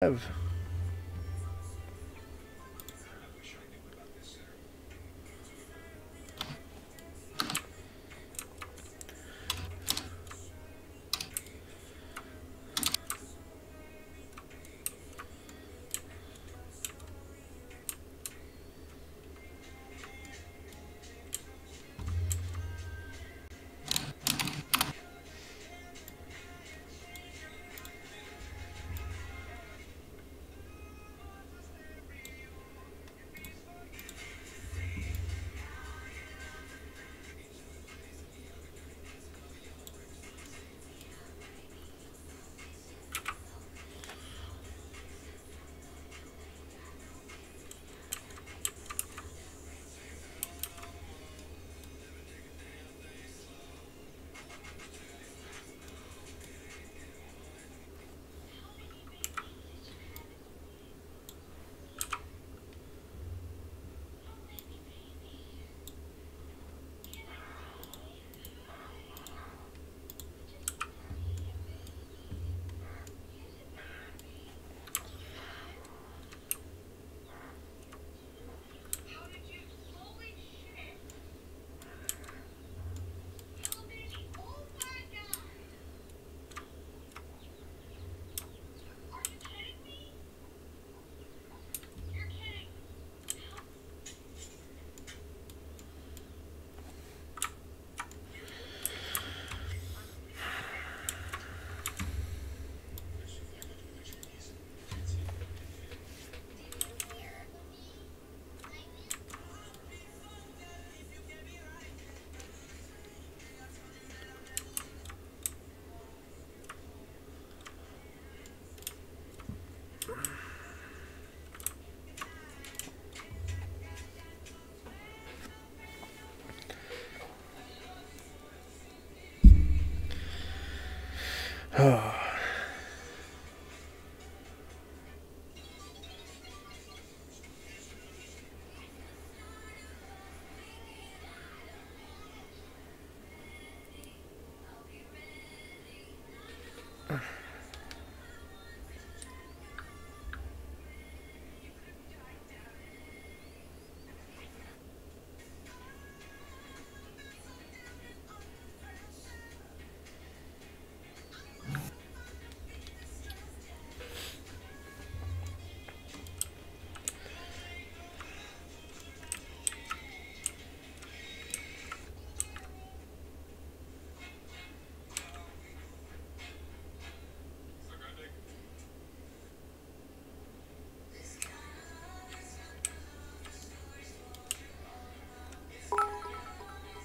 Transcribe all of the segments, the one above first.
have. Oh.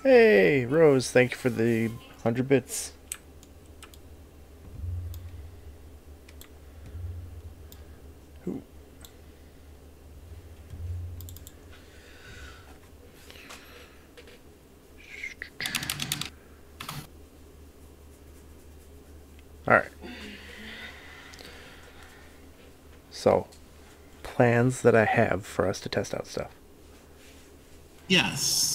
Hey, Rose, thank you for the 100 bits. Who? Alright. So, plans that I have for us to test out stuff. Yes.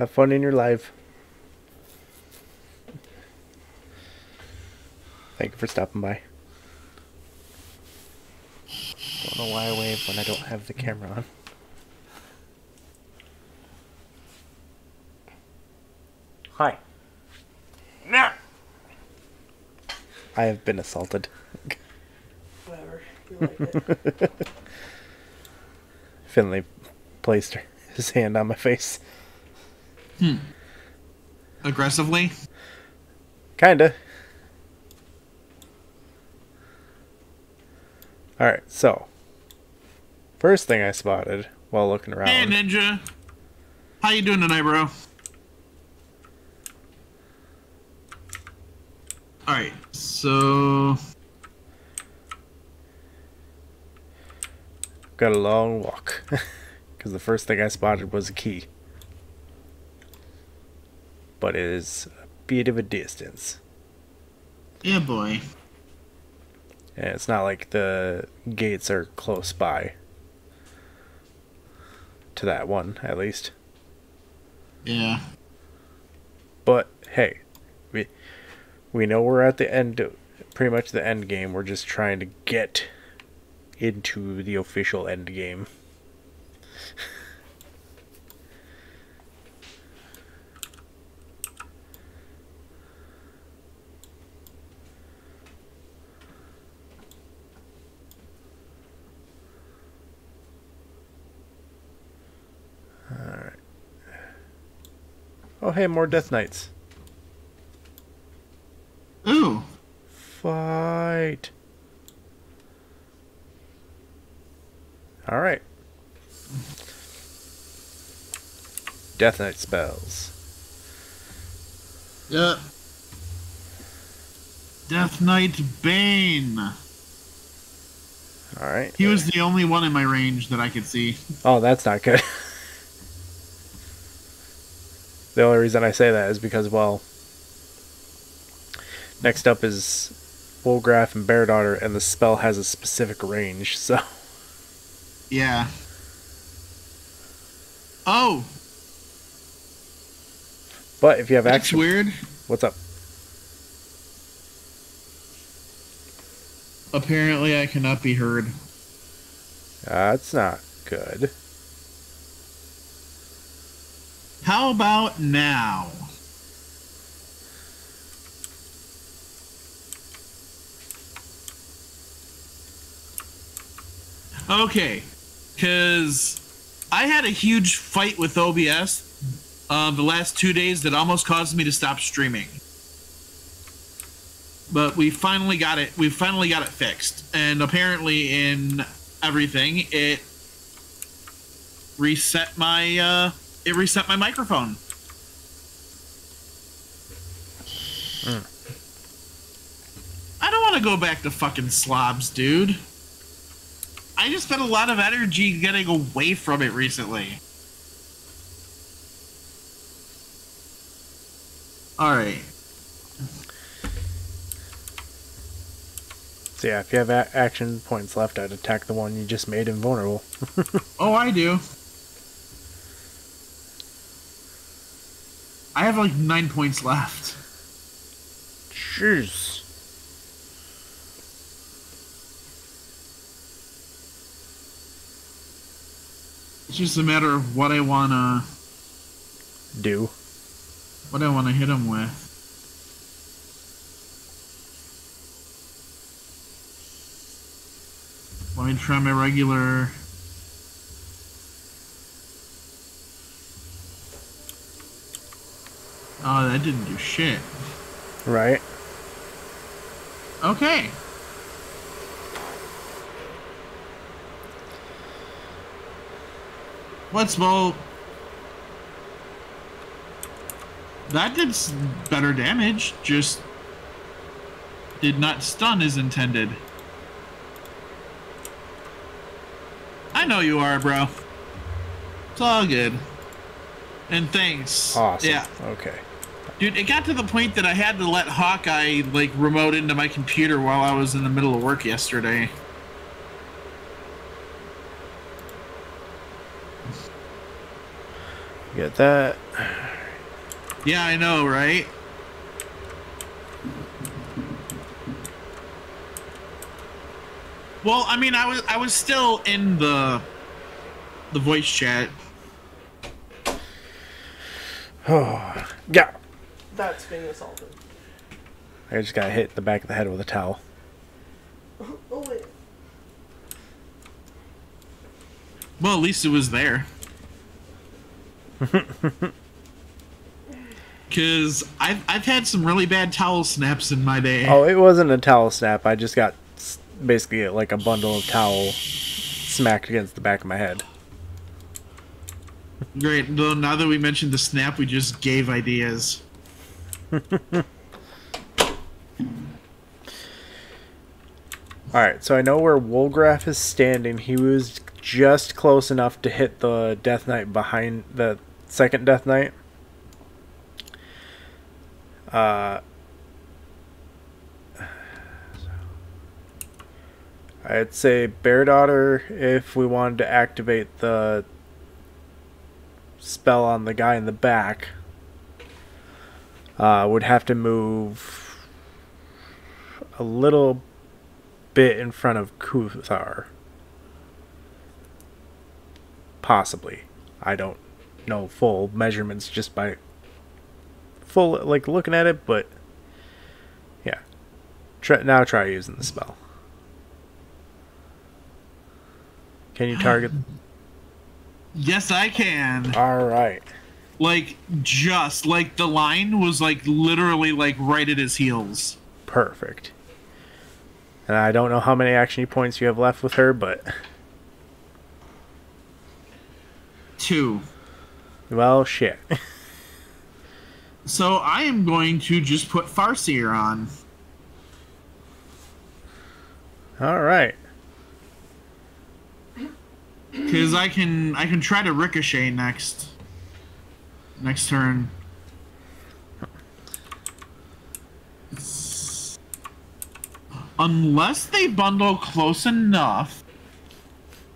Alright. Have fun in your life. Thank you for stopping by. Don't know why I wave when I don't have the camera on. Hi. Nah. I have been assaulted. Whatever. You like it. Finley placed his hand on my face. Hmm. Aggressively? Kinda. Alright, so. First thing I spotted while looking around. Hey. Ninja. How you doing tonight, bro? Alright, so... Got a long walk. Because the first thing I spotted was a key. But it is a bit of a distance. Yeah, boy. And it's not like the gates are close by. To that one, at least. Yeah. But hey, we we know we're at the end. Pretty much the end game. We're just trying to get into the official end game. Oh, hey, more Death Knights. Ooh. Fight. All right. Death Knight spells. Yeah. Death Knight Bane. All right. He was the only one in my range that I could see. Oh, that's not good. the only reason I say that is because, well, next up is Wolgraf and Bairdotr, and the spell has a specific range, so. Yeah. Oh, But if you have that's action. weird. What's up? Apparently, I cannot be heard. That's not good. How about now? Okay, because I had a huge fight with OBS uh, the last two days that almost caused me to stop streaming. But we finally got it. We finally got it fixed, and apparently, in everything, it reset my uh, it reset my microphone. Hmm. I don't want to go back to fucking slobs, dude. I just spent a lot of energy getting away from it recently. All right. So yeah, if you have a- action points left, I'd attack the one you just made invulnerable. Oh, I do. I have like nine points left. Jeez. It's just a matter of what I wanna Do. what I wanna hit him with. Let me try my regular. Oh, that didn't do shit. Right? Okay. What's well? That did better damage. Just did not stun as intended. I know you are, bro. It's all good. And thanks. Awesome. Yeah. Okay. Dude, it got to the point that I had to let Hawkeye like remote into my computer while I was in the middle of work yesterday. Get that. Yeah, I know, right? Well, I mean, I was I was still in the the voice chat. Oh. That's being assaulted. I just got hit in the back of the head with a towel. Oh wait. Well, at least it was there. Cause I've I've had some really bad towel snaps in my day. Oh, it wasn't a towel snap. I just got basically like a bundle of towel smacked against the back of my head. Great. Well, now that we mentioned the snap, we just gave ideas. All right, so I know where Wolgraf is standing. He was just close enough to hit the Death Knight behind the second Death Knight. Uh, I'd say Bairdotr if we wanted to activate the spell on the guy in the back. Uh, would have to move a little bit in front of Kuthar. Possibly. I don't know full measurements just by full like looking at it, but yeah. Try, now try using the spell. Can you target? Yes, I can. All right. Like just like the line was like literally like right at his heels. Perfect. And I don't know how many action points you have left with her, but Two. well, shit. So I am going to just put Farseer on. All right. Cause I can I can try to ricochet next. Next turn. Unless they bundle close enough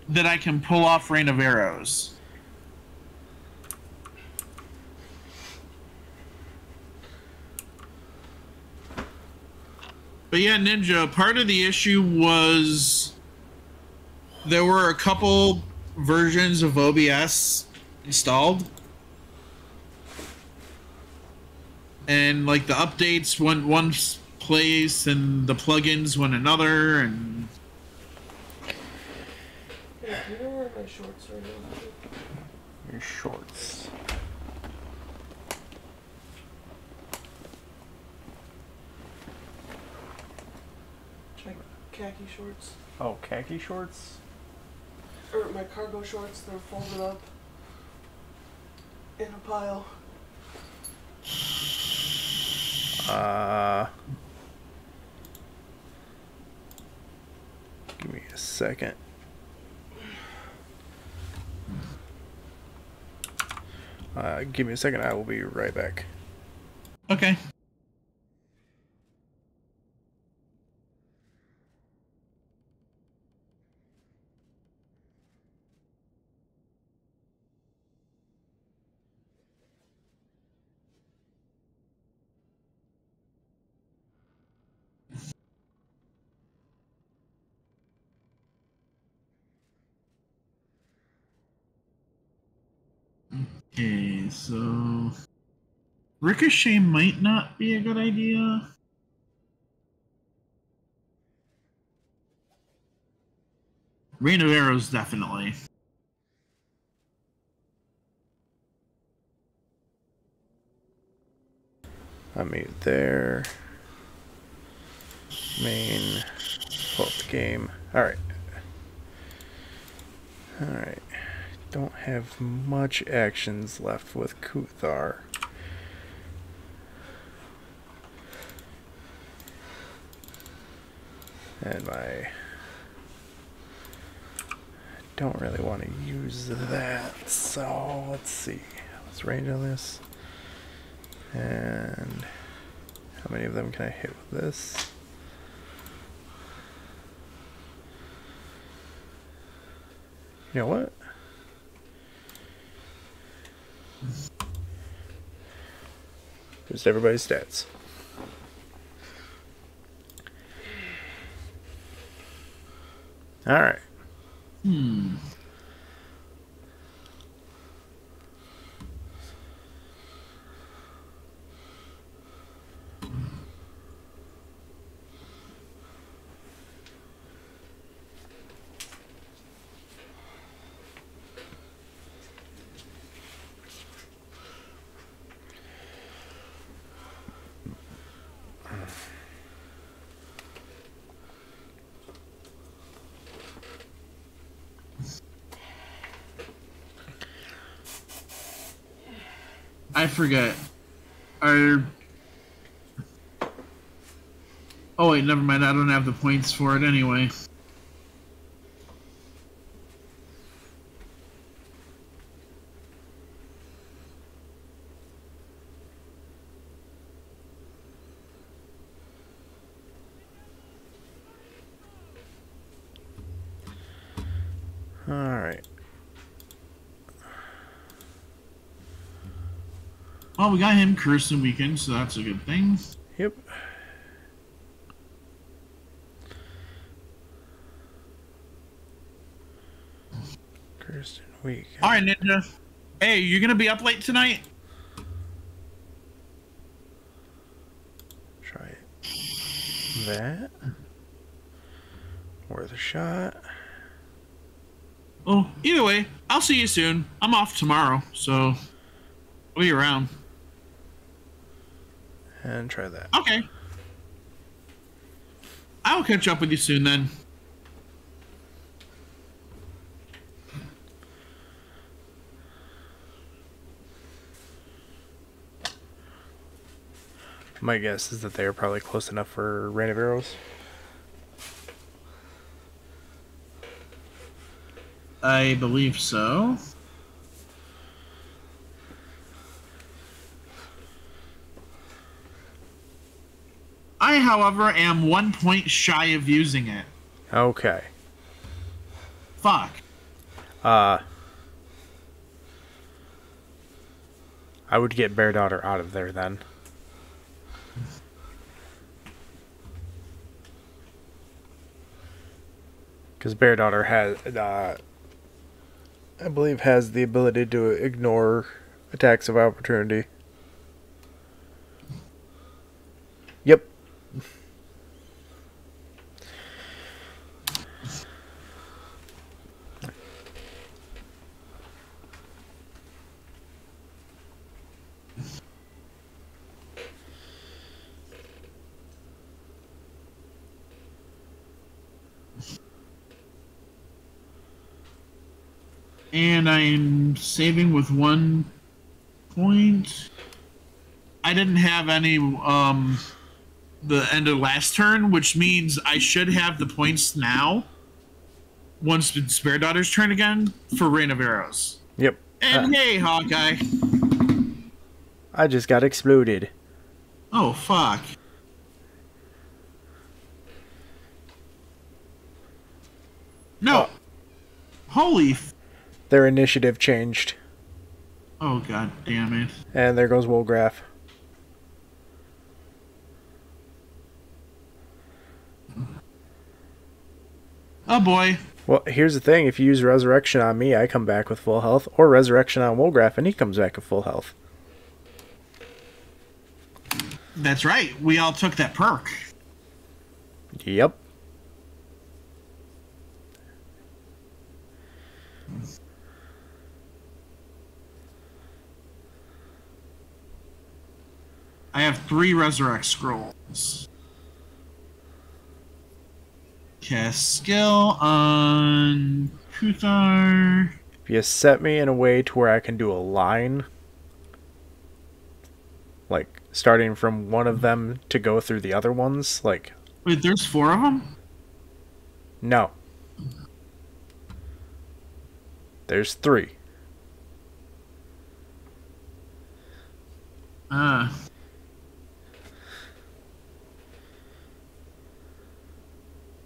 that I can pull off Rain of Arrows. But yeah, Ninja, part of the issue was there were a couple versions of OBS installed. And like the updates went one place and the plugins went another and Hey, do you know where my shorts are now? Your shorts. My khaki shorts. Oh, khaki shorts? Or my cargo shorts, they're folded up in a pile. Uh. Give me a second. Uh, give me a second. I will be right back. okay. Okay, so Ricochet might not be a good idea. Rain of Arrows definitely. I mute there. Main. Pull game. Alright. Alright. Don't have much actions left with Kuthar. And my. Don't really want to use that, so let's see. Let's range on this. And how many of them can I hit with this? You know what? Just everybody's stats. All right. Hmm. Forget. Are Oh wait, never mind. I don't have the points for it anyway. Well, we got him Kirsten weekend, so that's a good thing. Yep. Kirsten weekend. All right, Ninja. Hey, you gonna be up late tonight? Try that. Worth a shot. Well, either way, I'll see you soon. I'm off tomorrow, so I'll be around. And try that. Okay. I will catch up with you soon then. My guess is that they are probably close enough for Rain of Arrows. I believe so. However, am one point shy of using it. Okay. Fuck. Uh. I would get Bairdotr out of there then. Because Bairdotr has, uh, I believe, has the ability to ignore attacks of opportunity. Yep. And I'm saving with one point. I didn't have any um the end of last turn, which means I should have the points now. Once it's Spare Daughter's turn again for Rain of Arrows. Yep. And Uh, hey, Hawkeye. I just got exploded. Oh fuck. No. Oh. Holy. Their initiative changed. oh god damn it. And there goes Wolgraf. Oh boy. Well, here's the thing: if you use Resurrection on me, I come back with full health, or Resurrection on Wolgraf, and he comes back with full health. That's right. We all took that perk. Yep. I have three resurrect scrolls. Cast skill on Kuthar. If you set me in a way to where I can do a line, like starting from one of them to go through the other ones, like Wait, there's four of them? no. There's three. Ah.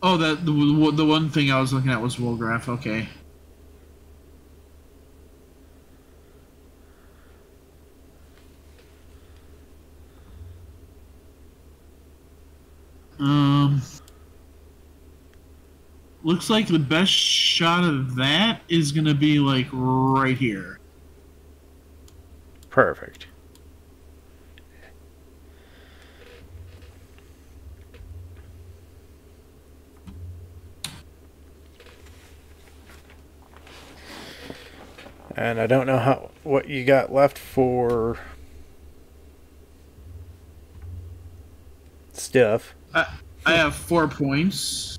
Oh, that the, the one thing I was looking at was Wolgraf. Okay. Um. Looks like the best shot of that is gonna be like right here. Perfect. And I don't know how what you got left for stuff. I, I have four points.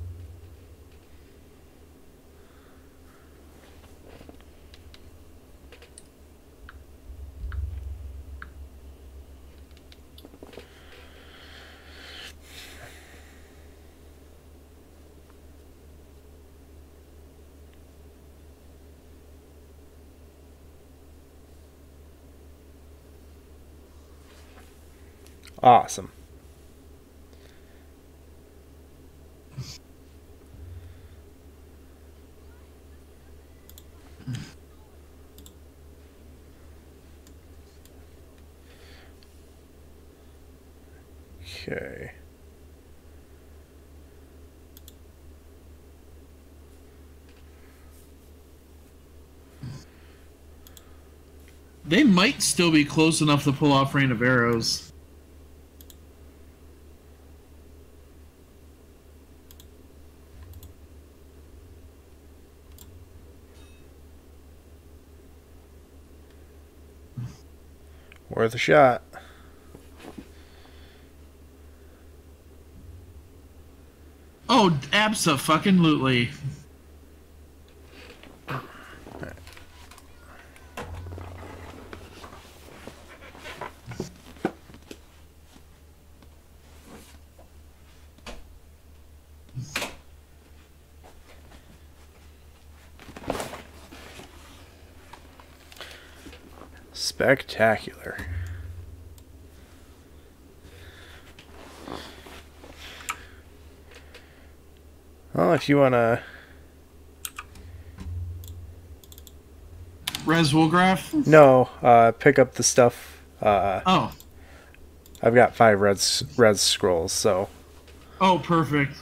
Awesome. Okay. They might still be close enough to pull off Rain of Arrows. Worth a shot. Oh, abso fucking lootly. Spectacular. Well, if you want to. Res Wolgraf? No, uh, pick up the stuff. Uh, Oh. I've got five red, red scrolls, so. Oh, perfect.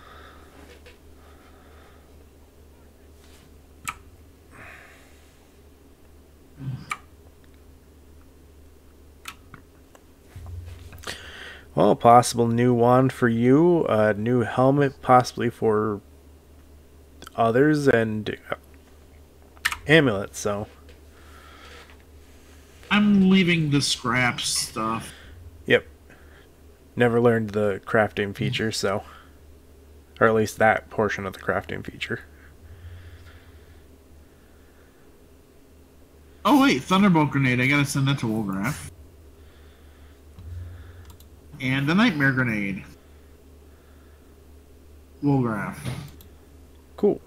Well, possible new wand for you, a new helmet possibly for others, and uh, amulet. So, I'm leaving the scrap stuff. yep. Never learned the crafting feature, so. Or at least that portion of the crafting feature. Oh wait, Thunderbolt Grenade. I gotta send that to Wolgraf. And the Nightmare Grenade. Wolgraf. Cool.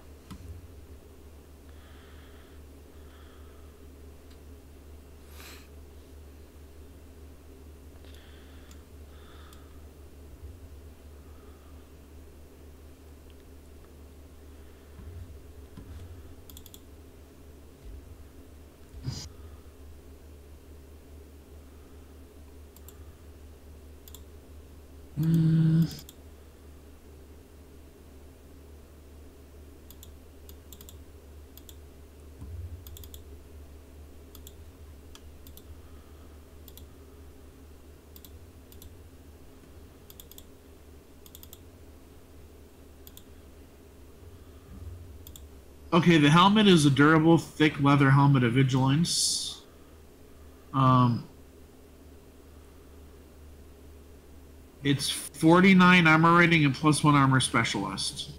Mm. Okay, the helmet is a durable, thick leather helmet of vigilance. Um, it's 49 armor rating and plus one armor specialist.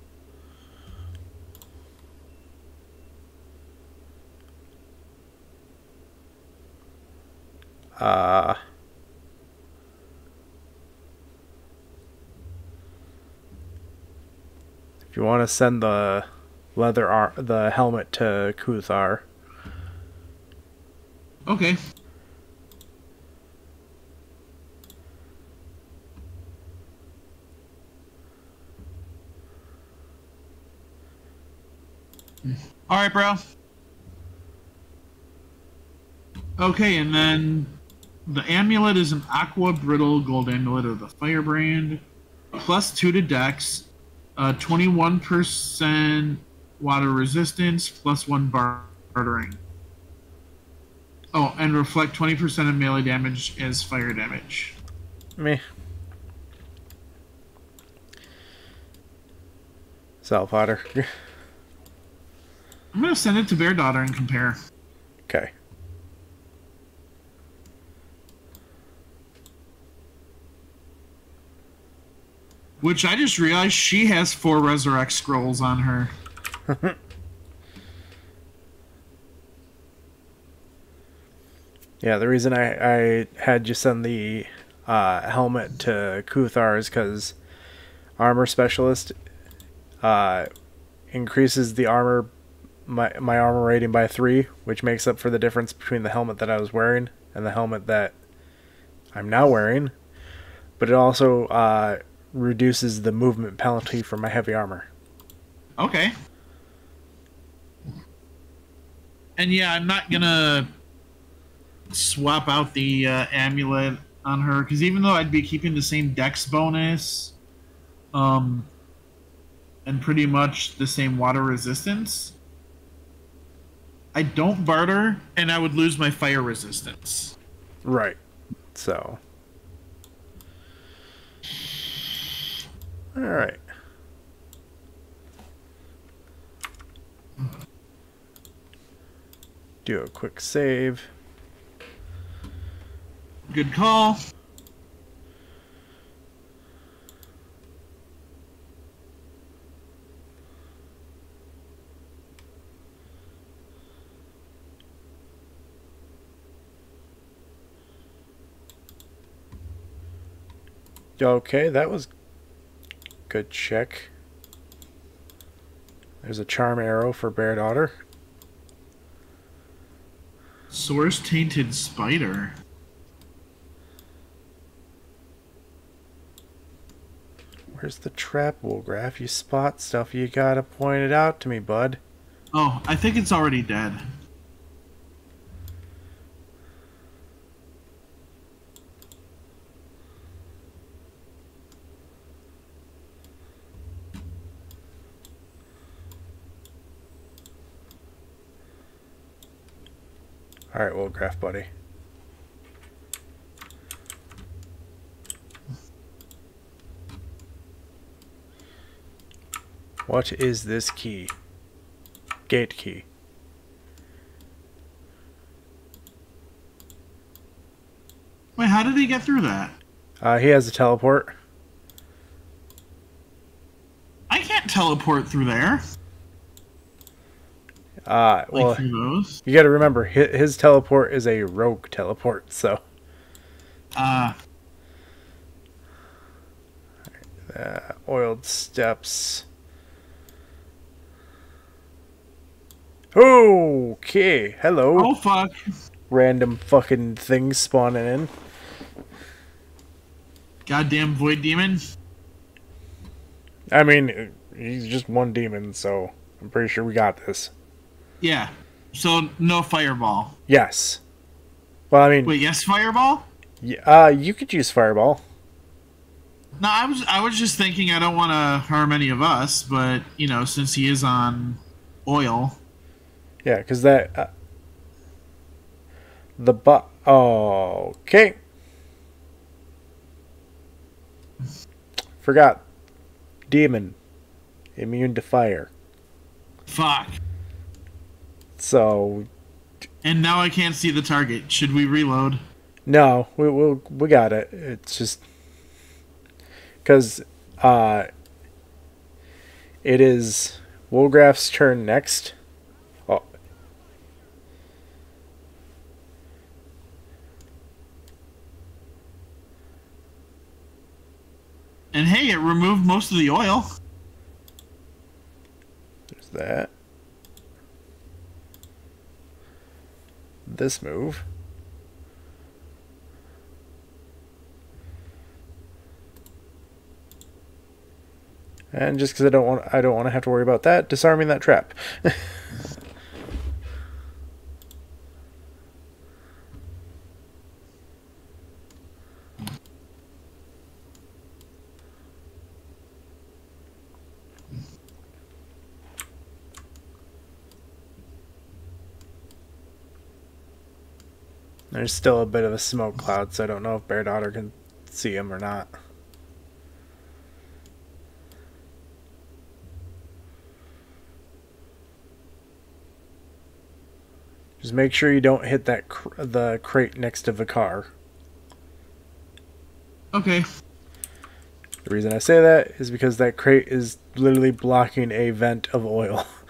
Uh, if you want to send the leather ar- the helmet to Kuthar, Okay. All right, bro. Okay, and then the amulet is an aqua brittle gold amulet of the firebrand, plus two to dex, uh, twenty-one percent water resistance, plus one bar- bartering. Oh, and reflect 20% of melee damage as fire damage. me. Self otter. I'm gonna send it to Bairdotr and compare. okay. Which I just realized she has four resurrect scrolls on her. Yeah, the reason I, I had you send the uh, helmet to Kuthar is because armor specialist uh, increases the armor my my armor rating by three, which makes up for the difference between the helmet that I was wearing and the helmet that I'm now wearing. But it also uh, reduces the movement penalty for my heavy armor. Okay. And yeah, I'm not gonna swap out the uh, amulet on her because even though I'd be keeping the same dex bonus, um, and pretty much the same water resistance, I don't barter, and I would lose my fire resistance. Right. So. All right. Do a quick save. Good call. Okay, that was good check. There's a charm arrow for Bairdotr. Source tainted spider. Where's the trap, Wolgraf? You spot stuff, you gotta point it out to me, bud. Oh, I think it's already dead. Alright, Wolgraf, buddy. What is this key? Gate key. Wait, how did he get through that? Uh, he has a teleport. I can't teleport through there. Uh, Like well, those. you gotta remember, his, his teleport is a rogue teleport, so. Uh, Uh, oiled steps. Okay, hello. oh fuck. Random fucking things spawning in. Goddamn void demon. I mean, he's just one demon, so I'm pretty sure we got this. Yeah. So no fireball. Yes. Well, I mean, Wait, yes, fireball? y- uh, you could use fireball. No, I was I was just thinking I don't want to harm any of us, but you know, since he is on oil, Yeah, because that. Uh, the bu- Oh, okay. Forgot. Demon. Immune to fire. fuck. So, And now I can't see the target. Should we reload? no, we we we got it. It's just because uh, it is Wolgraf's turn next. Oh, And hey, it removed most of the oil. there's that. This move. And just because I don't want, I don't want to have to worry about that, disarming that trap. There's still a bit of a smoke cloud, so I don't know if Bairdotr can see him or not. Just make sure you don't hit that cr- the crate next to the car. Okay. The reason I say that is because that crate is literally blocking a vent of oil.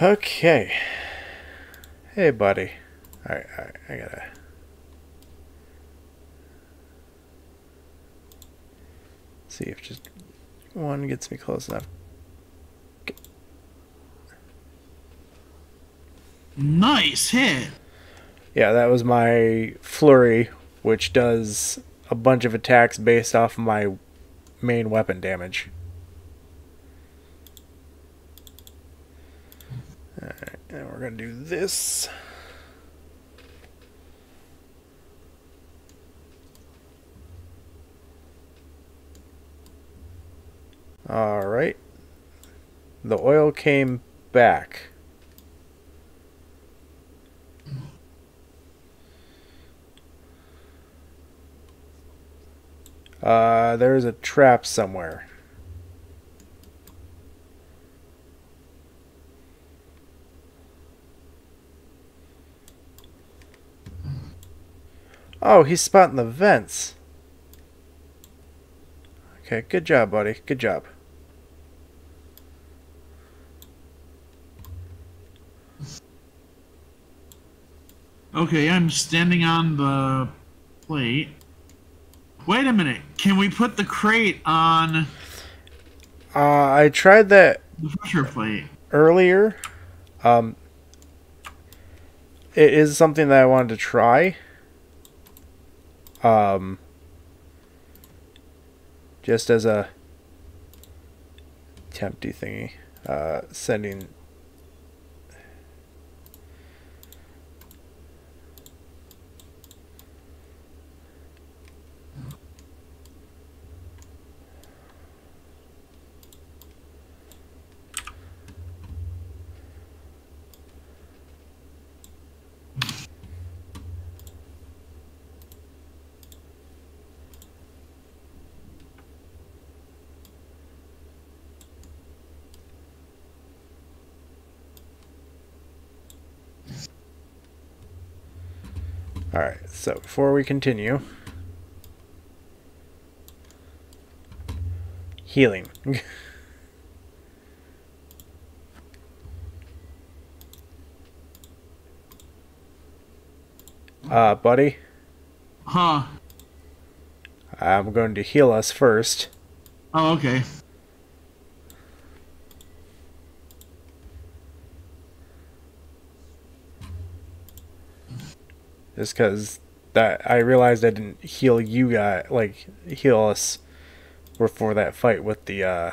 okay. Hey, buddy. Alright, alright, I gotta. See if just one gets me close enough. Nice hit. Yeah, that was my flurry, which does a bunch of attacks based off of my main weapon damage. Alright, and we're gonna do this. All right. The oil came back. Uh, there's a trap somewhere. Oh, he's spotting the vents. Okay, good job, buddy. Good job. Okay, I'm standing on the plate. Wait a minute. Can we put the crate on Uh, I tried that the pressure plate? earlier. Um, it is something that I wanted to try. Um, just as a tempty thingy. Uh, sending. Alright, so before we continue, healing. uh, buddy, Huh. I'm going to heal us first. Oh, okay. Just because that I realized I didn't heal you guys, like heal us before that fight with the uh,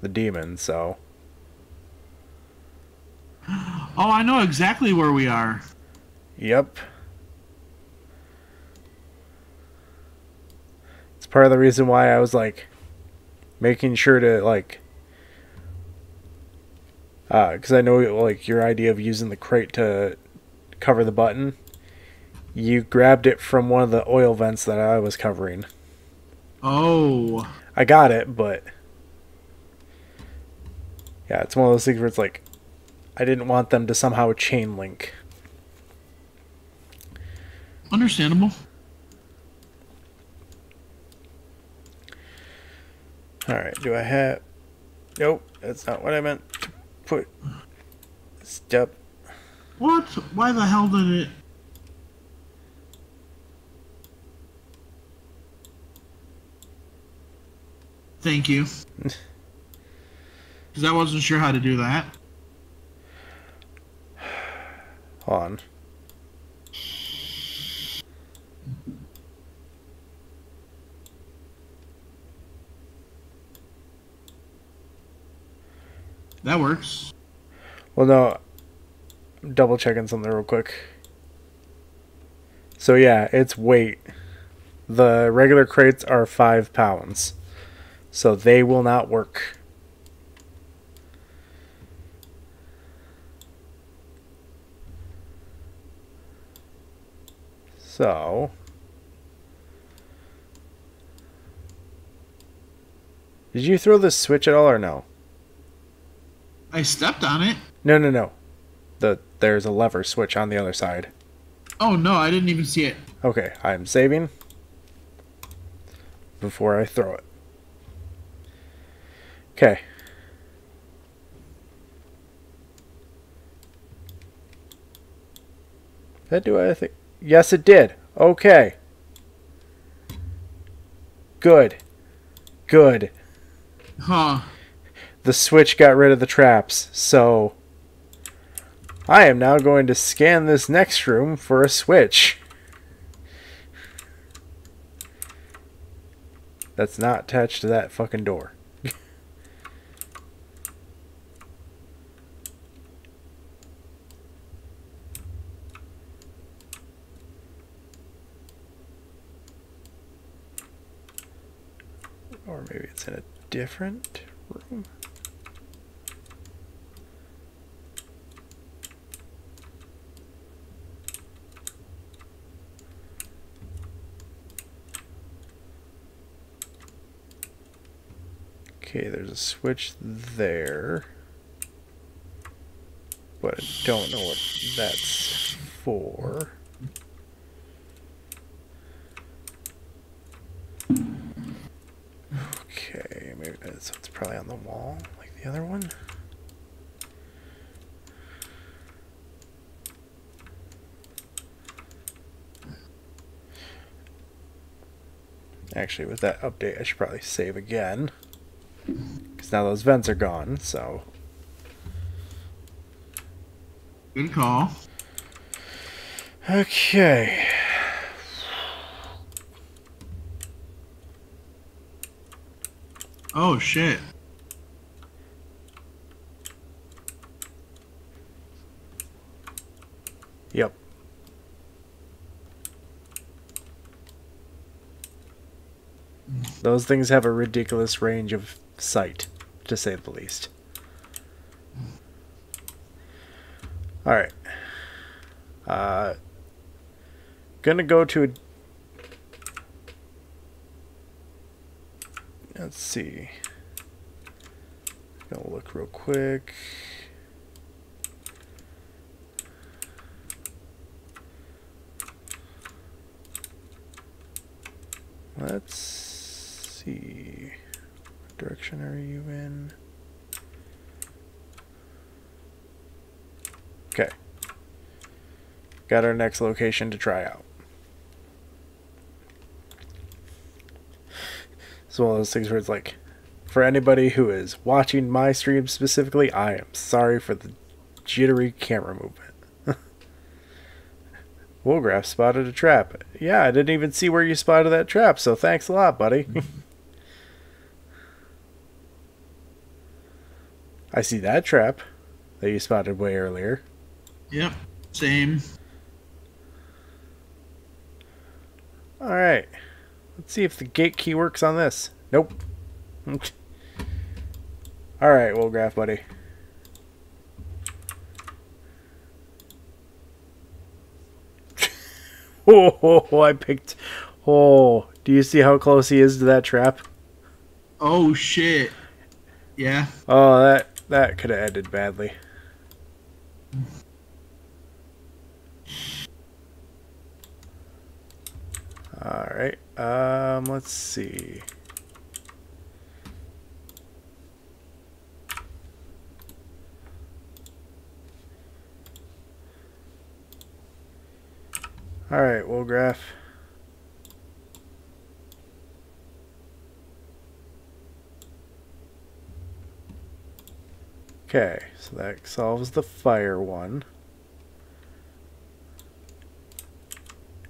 the demon. So Oh, I know exactly where we are. yep, it's part of the reason why I was like making sure to like, uh, because I know like your idea of using the crate to cover the button. You grabbed it from one of the oil vents that I was covering. Oh. I got it, but yeah, it's one of those things where it's like I didn't want them to somehow chain link. Understandable. All right, do I have? Nope, that's not what I meant. to Put step. What? Why the hell did it? Thank you. Because I wasn't sure how to do that. Hold on. That works. Well, no, I'm double checking something real quick. So yeah, it's weight. The regular crates are five pounds, so they will not work. So. Did you throw the switch at all or no? I stepped on it. No, no, no. The there's a lever switch on the other side. Oh no, I didn't even see it. Okay, I'm saving before I throw it. Okay. That do I think? Yes, it did. Okay. Good. Good. Huh. The switch got rid of the traps, so I am now going to scan this next room for a switch. That's not attached to that fucking door. or maybe it's in a different room. Okay, there's a switch there. But I don't know what that's for. That's it's probably on the wall, like the other one. Actually, with that update, I should probably save again. Because now those vents are gone, so. Good call. Okay. Oh shit. Yep. Those things have a ridiculous range of sight, to say the least. Alright. Uh, gonna go to a. Let's see. Gonna look real quick. Let's see. What direction are you in? Okay. Got our next location to try out. It's one of those things where it's like, for anybody who is watching my stream specifically, I am sorry for the jittery camera movement. Wolgraf spotted a trap. Yeah, I didn't even see where you spotted that trap, so thanks a lot, buddy. I see that trap that you spotted way earlier. Yep. Same. Alright. Let's see if the gate key works on this. Nope. Alright, Wolgraf, buddy. Oh, I picked. Oh, do you see how close he is to that trap? Oh shit. Yeah. Oh, that that could have ended badly. All right. Um, let's see. All right, Wolgraf. Okay, so that solves the fire one.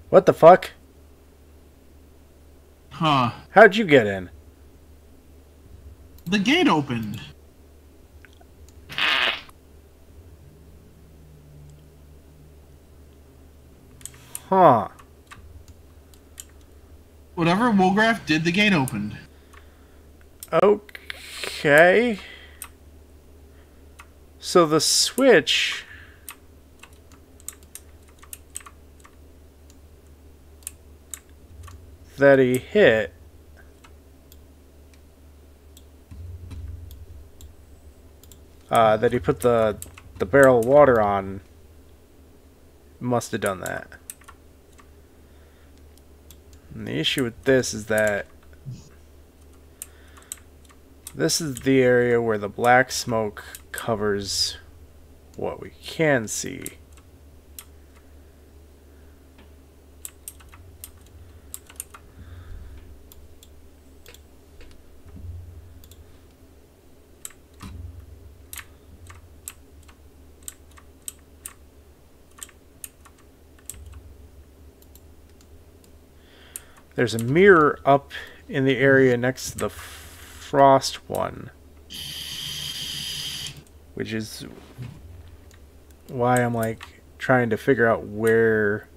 What the fuck? Huh. How'd you get in? The gate opened. Huh. Whatever Wolgraf did, the gate opened. Okay. So the switch. That he hit. Uh, that he put the the barrel of water on. Must have done that. And the issue with this is that this is the area where the black smoke covers what we can see. There's a mirror up in the area next to the frost one. Which is why I'm like trying to figure out where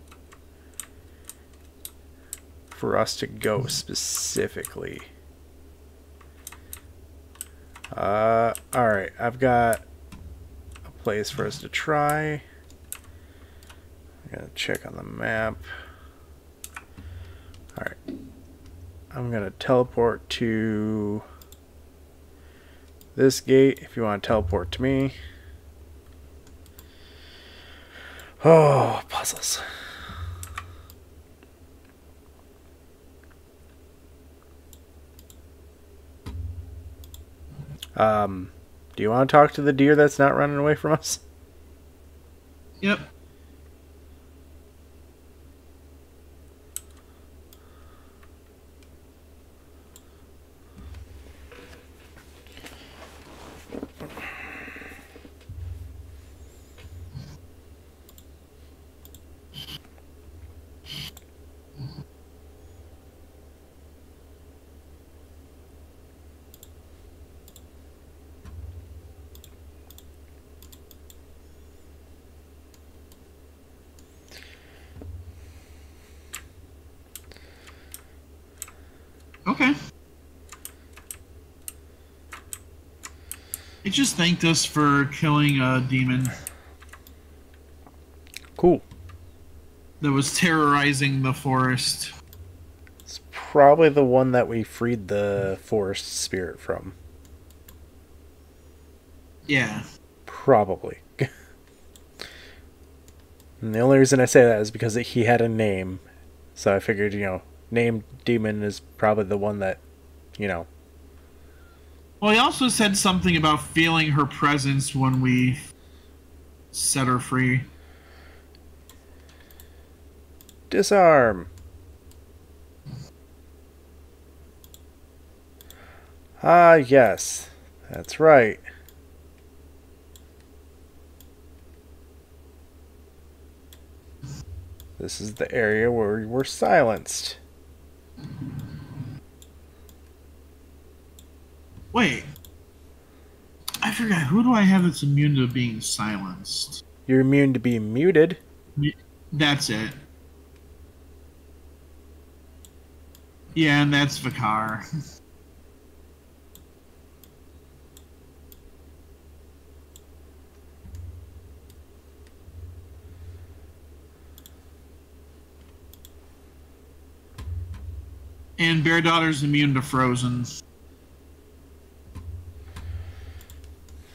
for us to go specifically. Uh, alright, I've got a place for us to try. I'm gonna check on the map. Alright. I'm gonna teleport to this gate if you want to teleport to me. Oh, puzzles. Um, do you want to talk to the deer that's not running away from us? Yep. Okay. It just thanked us for killing a demon Cool. that was terrorizing the forest. It's probably the one that we freed the forest spirit from. Yeah. Probably. and the only reason I say that is because he had a name. So I figured, you know, named demon is probably the one that, you know. Well, he also said something about feeling her presence when we set her free. Disarm. Ah, yes. That's right. This is the area where we were silenced. Wait. I forgot. Who do I have that's immune to being silenced? You're immune to being muted. That's it. Yeah, and that's Vicar. And Bairdotr's immune to Frozen.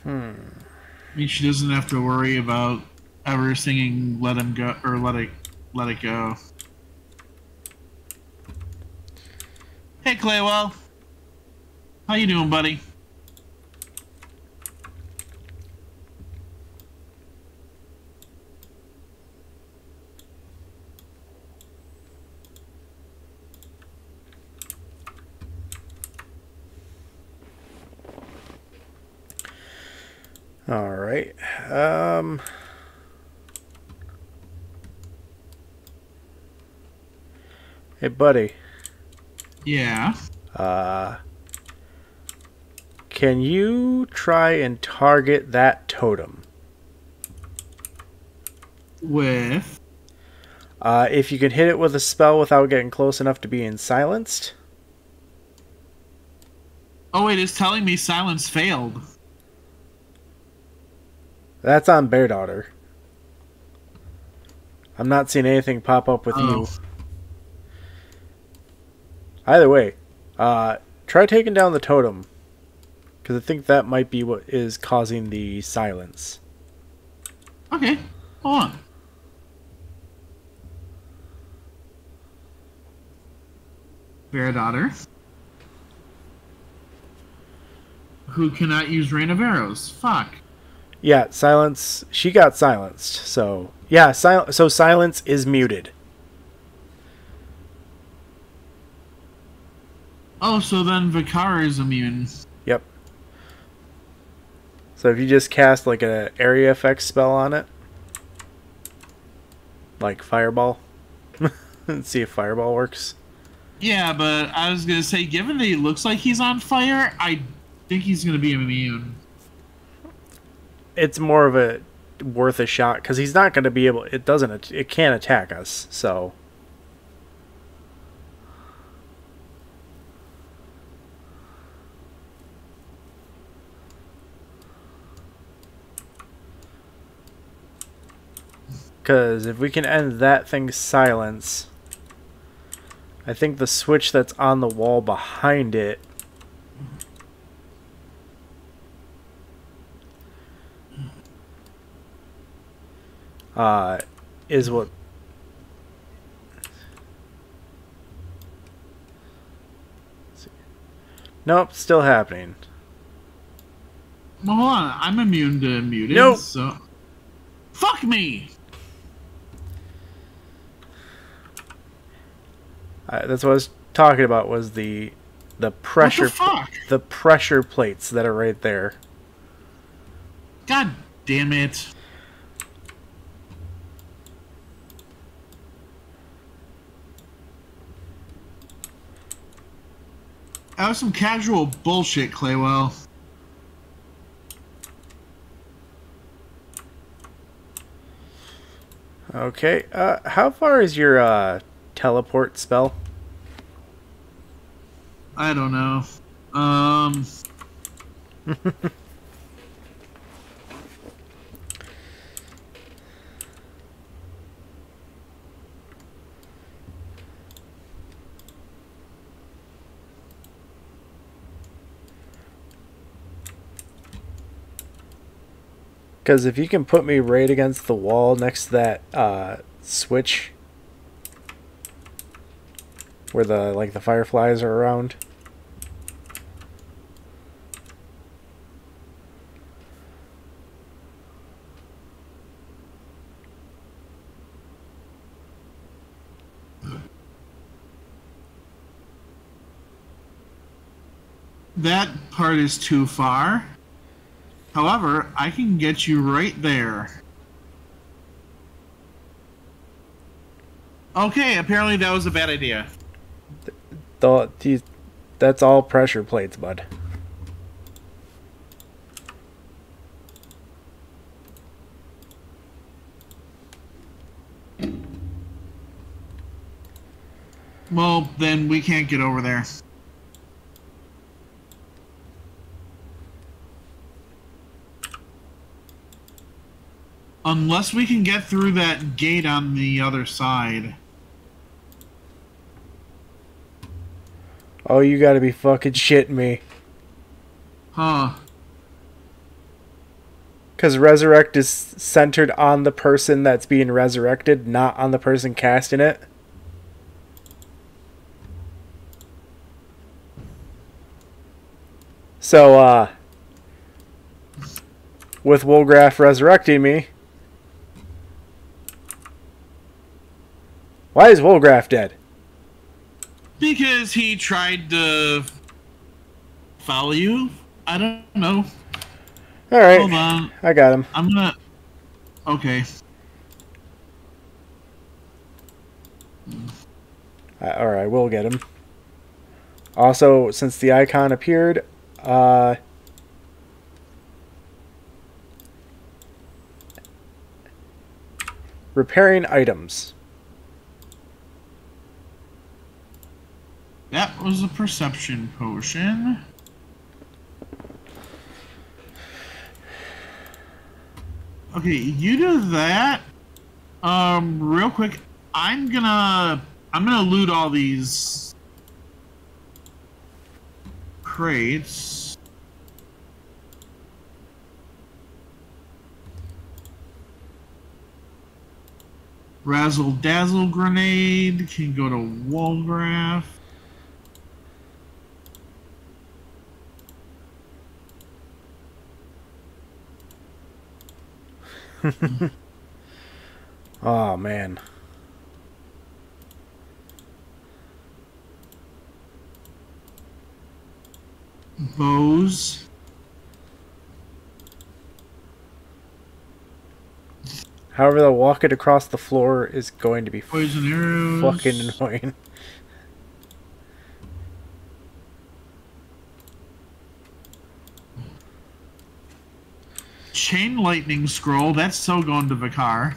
Hmm. I mean, she doesn't have to worry about ever singing "Let Him Go" or "Let It Let It Go." Hey, Claywell. How you doing, buddy? All right. Um. Hey, buddy. Yeah. Uh. Can you try and target that totem? With Uh, if you can hit it with a spell without getting close enough to being silenced. oh wait, it's telling me silence failed. That's on Bairdotr. I'm not seeing anything pop up with you. Oh. Either way, uh, try taking down the totem. Because I think that might be what is causing the silence. Okay, hold on. Bairdotr. Who cannot use Rain of Arrows. Fuck. Yeah, silence. She got silenced. So, yeah, sil- so silence is muted. Oh, so then Vicar is immune. Yep. So if you just cast like an area effect spell on it, like fireball, and see if fireball works. Yeah, but I was gonna say, given that he looks like he's on fire, I think he's gonna be immune it's more of a worth a shot because he's not going to be able. It doesn't. It can't attack us. So. Because if we can end that thing's silence, I think the switch that's on the wall behind it Uh, is what. Nope, still happening. Well, hold on. I'm immune to muted. Nope. So, fuck me. Uh, that's what I was talking about. Was the the pressure the fuck? the pressure plates that are right there. God damn it. That was some casual bullshit, Claywell. Okay. Uh, how far is your uh, teleport spell? I don't know. Um. Because if you can put me right against the wall next to that uh, switch, where the like the fireflies are around. That part is too far. However, I can get you right there. Okay, apparently that was a bad idea. The, these, that's all pressure plates, bud. Well, then we can't get over there. Unless we can get through that gate on the other side. Oh, you gotta be fucking shitting me. Huh. Because resurrect is centered on the person that's being resurrected, not on the person casting it. So, uh, with Wolgraf resurrecting me, why is Wolgraf dead? Because he tried to follow you? I don't know. All right, Hold on. I got him. I'm gonna. Okay. Uh, all right, we'll get him. Also, since the icon appeared, uh, repairing items. That was a perception potion. Okay, you do that. Um, real quick, I'm gonna I'm gonna loot all these crates. Razzle dazzle grenade can go to Wolgraf. Oh man. Bows. However, the walking across the floor is going to be fucking annoying. Chain lightning scroll. That's so going to Vicar.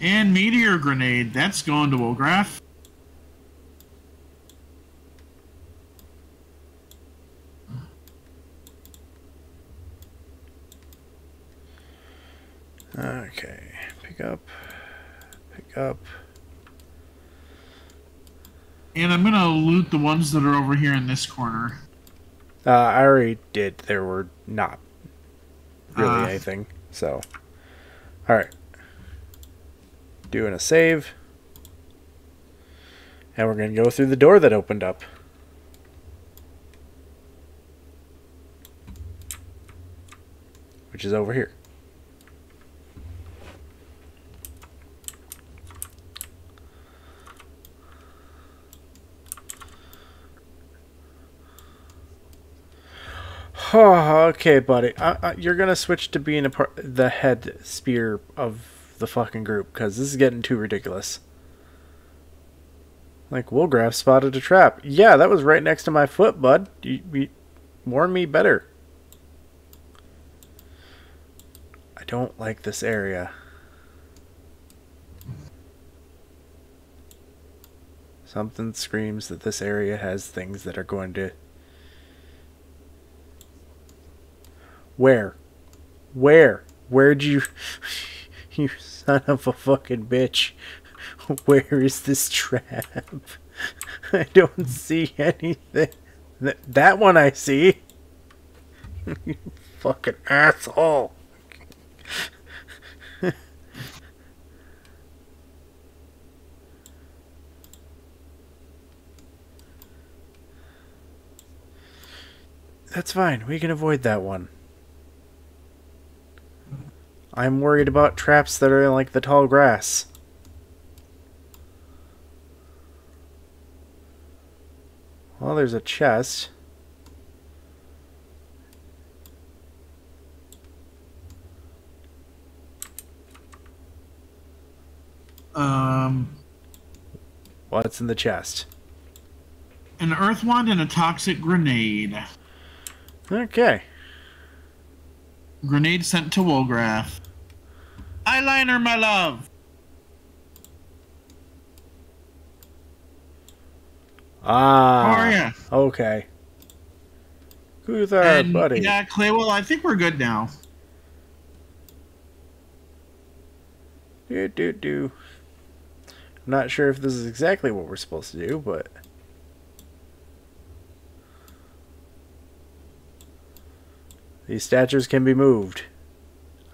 And meteor grenade. That's going to Wolgraf. Okay, pick up, pick up. And I'm gonna loot the ones that are over here in this corner. Uh, I already did. There were not really Ah. anything. So, all right. Doing a save, and we're gonna go through the door that opened up. Which is over here. Oh, okay, buddy. I, I, you're gonna switch to being a part, the head spear of the fucking group because this is getting too ridiculous. Like Wolgraf spotted a trap. Yeah, that was right next to my foot, bud. You, you warn me better. I don't like this area. Something screams that this area has things that are going to Where? Where? Where'd you. You son of a fucking bitch. Where is this trap? I don't see anything. Th- that one I see. you fucking asshole. That's fine. We can avoid that one. I'm worried about traps that are in like the tall grass. Well, there's a chest. Um, What's in the chest? an earth wand and a toxic grenade. Okay. Grenade sent to Wolgraf. Eyeliner, my love. Ah. How are ya? Okay. Who's our and buddy? yeah, Claywell, I think we're good now. Do do do. I'm not sure if this is exactly what we're supposed to do, but these statues can be moved.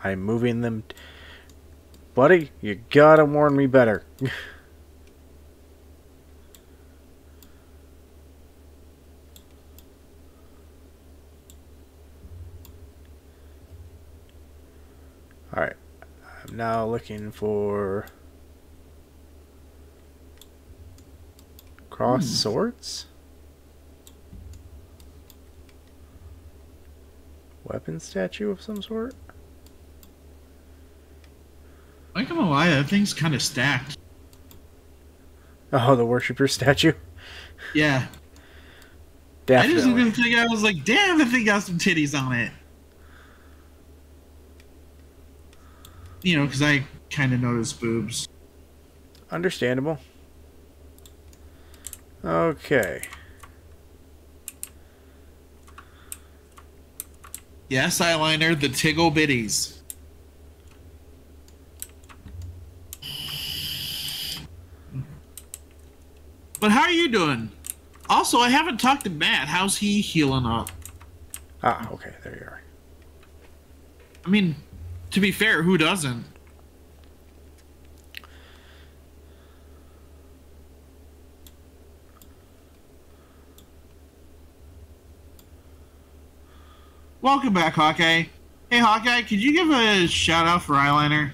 I'm moving them. Buddy, you gotta warn me better. Alright. I'm now looking for cross hmm. swords. Weapon statue of some sort. I'm not gonna lie, that thing's kind of stacked. Oh, the worshiper statue. Yeah, I Definitely. just even think I was like, damn, that thing got some titties on it. You know, because I kind of noticed boobs. Understandable. Okay. Yes, eyeliner, the Tiggle Bitties. But how are you doing? Also, I haven't talked to Matt. How's he healing up? Ah, okay, there you are. I mean, to be fair, who doesn't? Welcome back, Hawkeye. Hey, Hawkeye, could you give a shout out for eyeliner?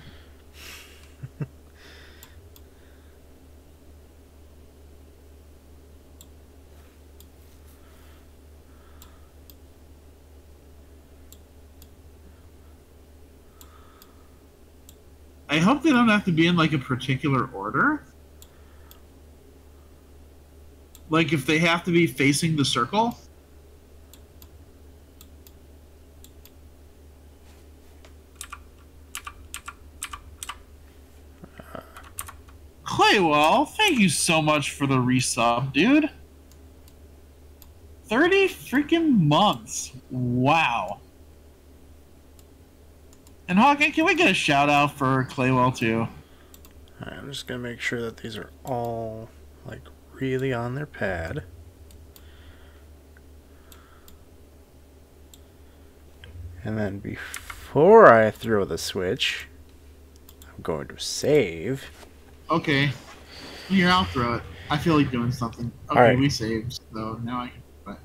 I hope they don't have to be in like a particular order. Like if they have to be facing the circle. Claywell, thank you so much for the resub, dude. 30 freaking months. Wow. And Hawkeye, can we get a shout out for Claywell too? Alright, I'm just gonna make sure that these are all like really on their pad. And then before I throw the switch, I'm going to save. Okay. Here, I'll throw it. I feel like doing something. Okay, Alright. we saved, so now I can. But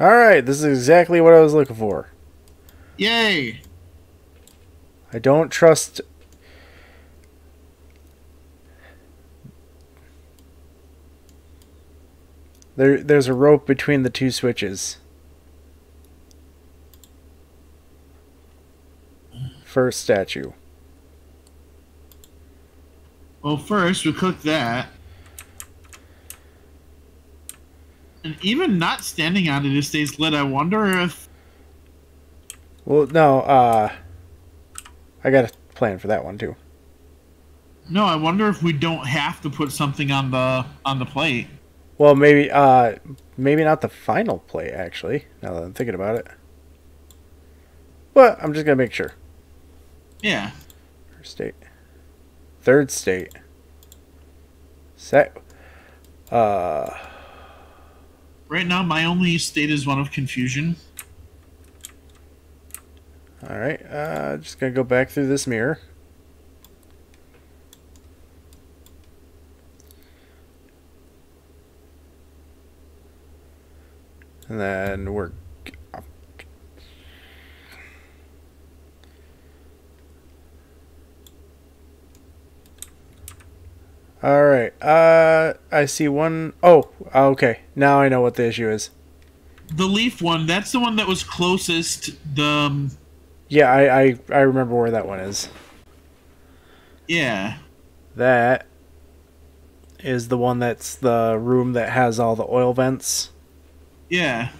Alright, this is exactly what I was looking for. yay! I don't trust. There, there's a rope between the two switches. First statue. Well, first we cook that, and even not standing on it, it stays lit. I wonder if Well, no, uh, I got a plan for that one too. no. I wonder if we don't have to put something on the on the plate. Well, maybe, uh, maybe not the final play actually. Now that I'm thinking about it, but I'm just gonna make sure. Yeah. First state. Third state. Set. Uh, Right now, my only state is one of confusion. all right. Uh, just gonna go back through this mirror. And then we're. All right. Uh, I see one oh okay. Now I know what the issue is. The leaf one, that's the one that was closest. The um, Yeah, I, I, I remember where that one is. yeah, That is the one that's the room that has all the oil vents yeah.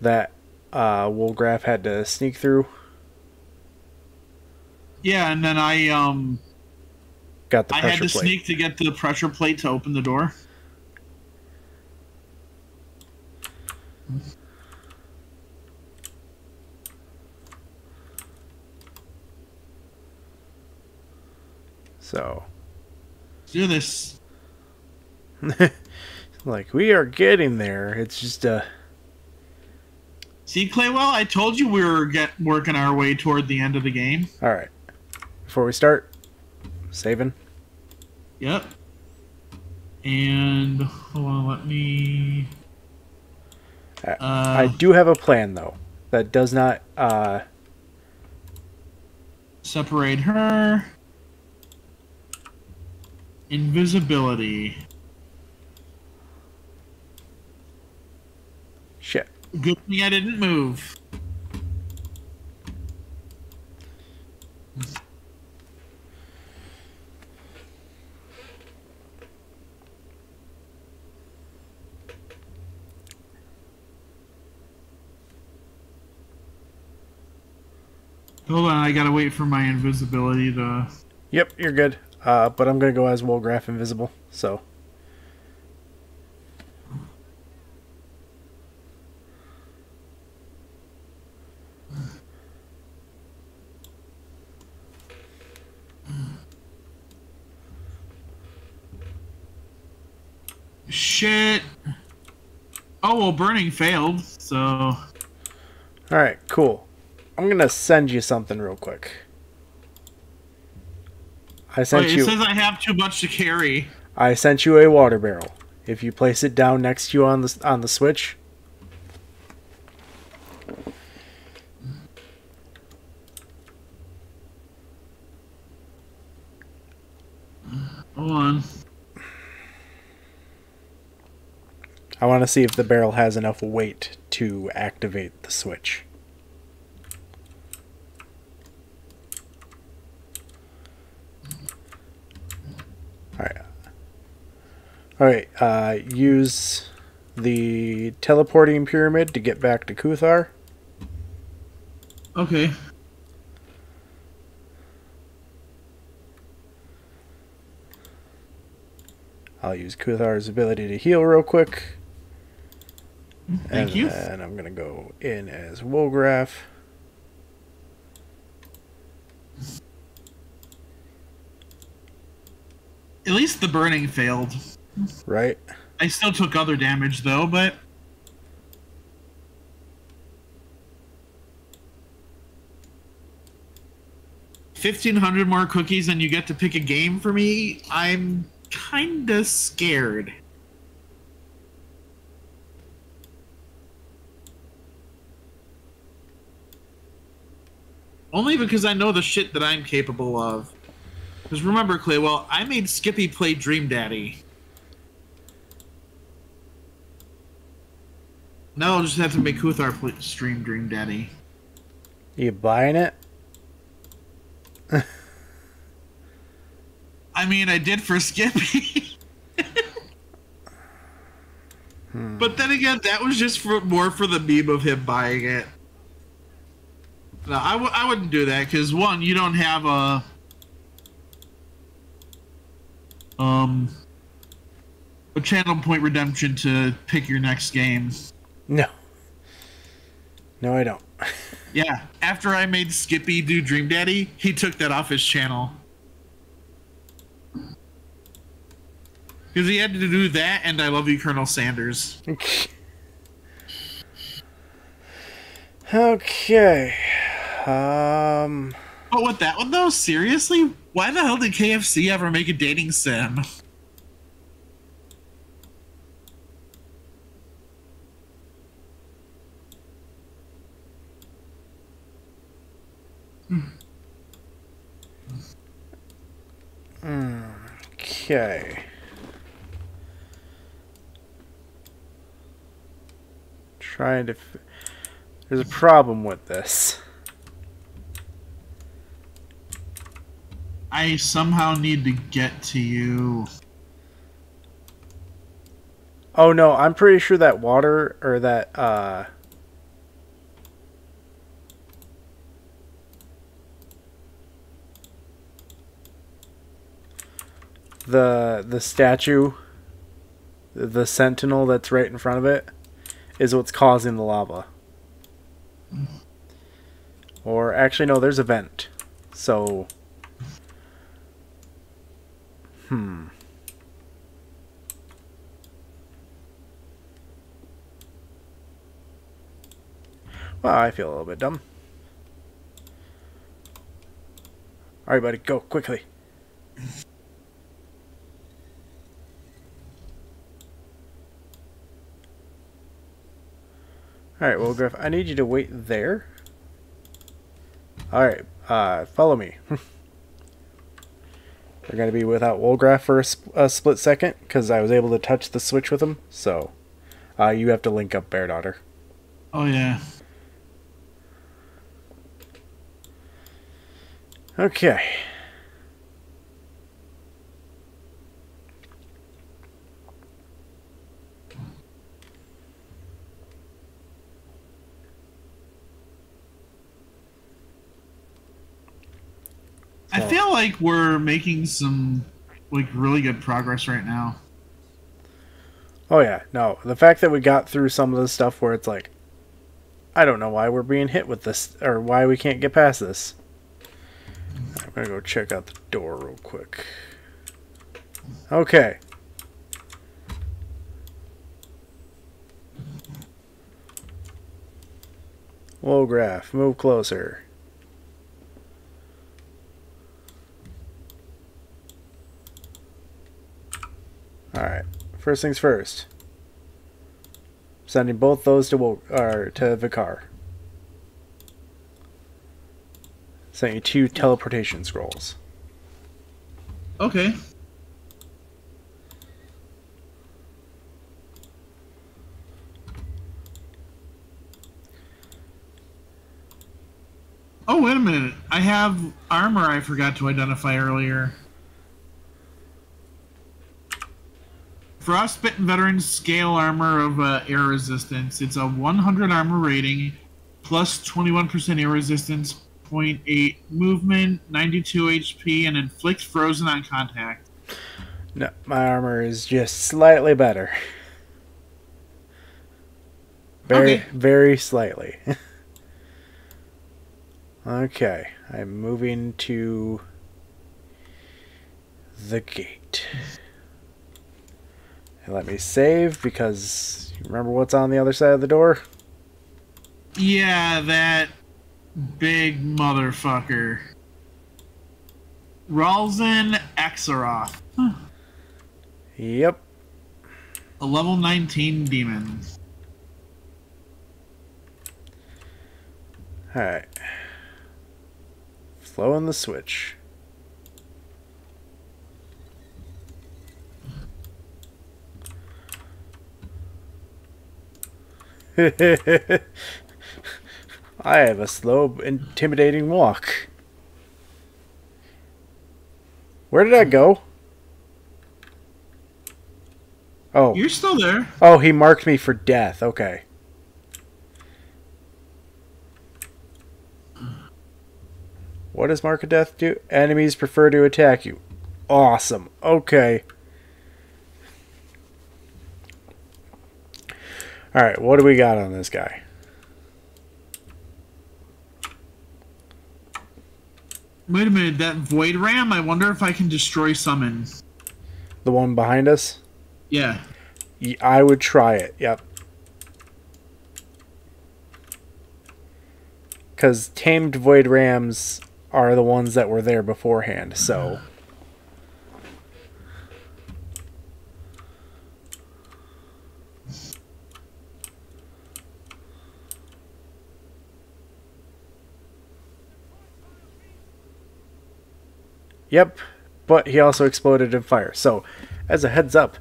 that uh, Wolgraf had to sneak through. Yeah, and then I um Got the I had to plate. sneak to get the pressure plate to open the door. So, Let's do this. like, we are getting there. It's just uh, See, Claywell, I told you we were get working our way toward the end of the game. all right. Before we start, saving. Yep. And hold on, let me. Uh, I do have a plan though that does not. Uh, separate her. Invisibility. shit. Good thing I didn't move. Hold on, I gotta wait for my invisibility to. Yep, you're good. Uh, but I'm gonna go as Wolgraf Invisible. So. Shit. Oh well, burning failed. So All right, cool. I'm gonna send you something real quick. I sent Wait, it you. says I have too much to carry. I sent you a water barrel. If you place it down next to you on the on the switch, Hold on. I want to see if the barrel has enough weight to activate the switch. Alright. Alright, uh, use the teleporting pyramid to get back to Kuthar. Okay. I'll use Kuthar's ability to heal real quick. Thank and you. And I'm gonna go in as Wolgraf. At least the burning failed. Right? I still took other damage though, but fifteen hundred more cookies and you get to pick a game for me. I'm kinda scared. Only because I know the shit that I'm capable of. Because remember, Claywell, I made Skippy play Dream Daddy. Now I'll just have to make Kuthar play, stream Dream Daddy. You buying it? I mean, I did for Skippy. Hmm. But then again, that was just for more for the meme of him buying it. No, I w- I wouldn't do that because one, you don't have a um a channel point redemption to pick your next game. No. No, I don't. Yeah, after I made Skippy do Dream Daddy, he took that off his channel. Because he had to do that and I Love You, Colonel Sanders. okay. Um. But with that one, though, seriously? Why the hell did KFC ever make a dating sim? Hmm. Okay. Trying to. There's a problem with this. I somehow need to get to you. Oh no, I'm pretty sure that water or that uh the the statue the sentinel that's right in front of it is what's causing the lava. Or actually no, there's a vent. So hmm. Well, I feel a little bit dumb. Alright, buddy, go quickly. Alright, well, Griff, I need you to wait there. Alright, uh, follow me. We're going to be without Wolgraf for a, sp- a split second, because I was able to touch the switch with him, so uh, you have to link up Bairdotr. Oh, yeah. Okay. I feel like we're making some, like, really good progress right now. Oh yeah, no. The fact that we got through some of the stuff where it's like, I don't know why we're being hit with this, or why we can't get past this. I'm gonna go check out the door real quick. Okay. Wolgraf, move closer. Alright. First things first. Sending both those to or to Vicar. Sending you two teleportation scrolls. Okay. Oh, wait a minute. I have armor I forgot to identify earlier. Frostbitten Veteran Scale Armor of uh, Air Resistance. It's a 100 armor rating, plus 21% air resistance, 0.8 movement, 92 HP, and inflicts frozen on contact. No, my armor is just slightly better. Very, Okay. very slightly. okay, I'm moving to the gate. And let me save because you remember what's on the other side of the door? Yeah, that big motherfucker. Ralzin Axaroth, Yep. a level 19 demon. Alright. Flowing the switch. I have a slow, intimidating walk. Where did I go? Oh, You're still there. oh, he marked me for death. Okay. What does Mark of Death do? Enemies prefer to attack you. Awesome. Okay. Alright, what do we got on this guy? Wait a minute, that Void Ram, I wonder if I can destroy summon. The one behind us? Yeah. I would try it. Yep. Because tamed void rams are the ones that were there beforehand. So Yep, but he also exploded in fire. So, as a heads up,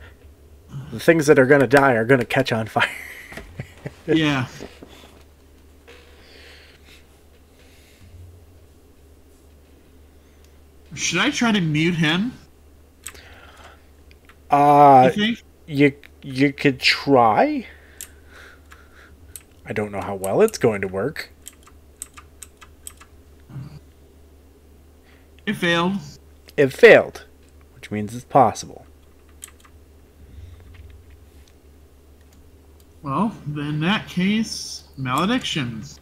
the things that are going to die are going to catch on fire. Yeah. Should I try to mute him? Uh, you you you could try. I don't know how well it's going to work. It failed. It failed, which means it's possible. Well, in that case, maledictions.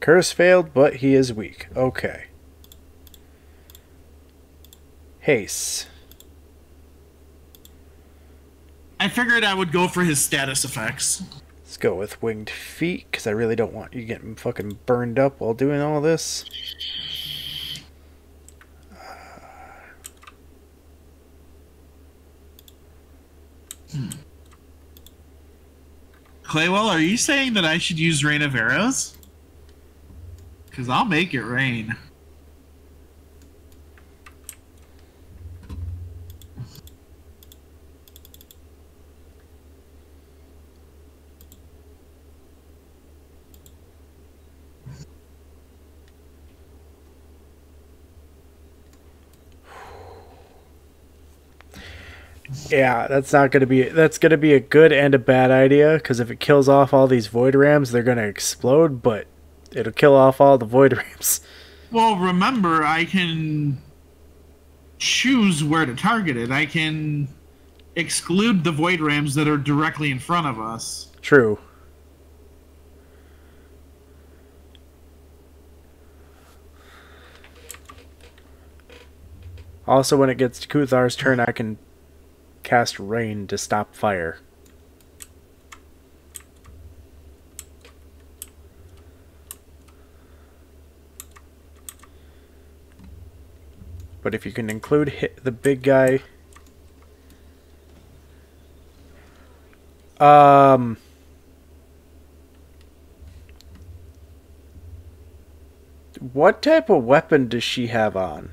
Curse failed, but he is weak. Okay. Haste. I figured I would go for his status effects. Let's go with winged feet, because I really don't want you getting fucking burned up while doing all this. Claywell, are you saying that I should use Rain of Arrows? Because I'll make it rain. Yeah, that's not gonna be that's gonna be a good and a bad idea because if it kills off all these void rams, they're gonna explode. But it'll kill off all the void rams. Well, remember, I can choose where to target it. I can exclude the Void Rams that are directly in front of us. True. Also, when it gets to Kuthar's turn, I can cast Rain to stop fire. But if you can include hit the big guy. Um. What type of weapon does she have on?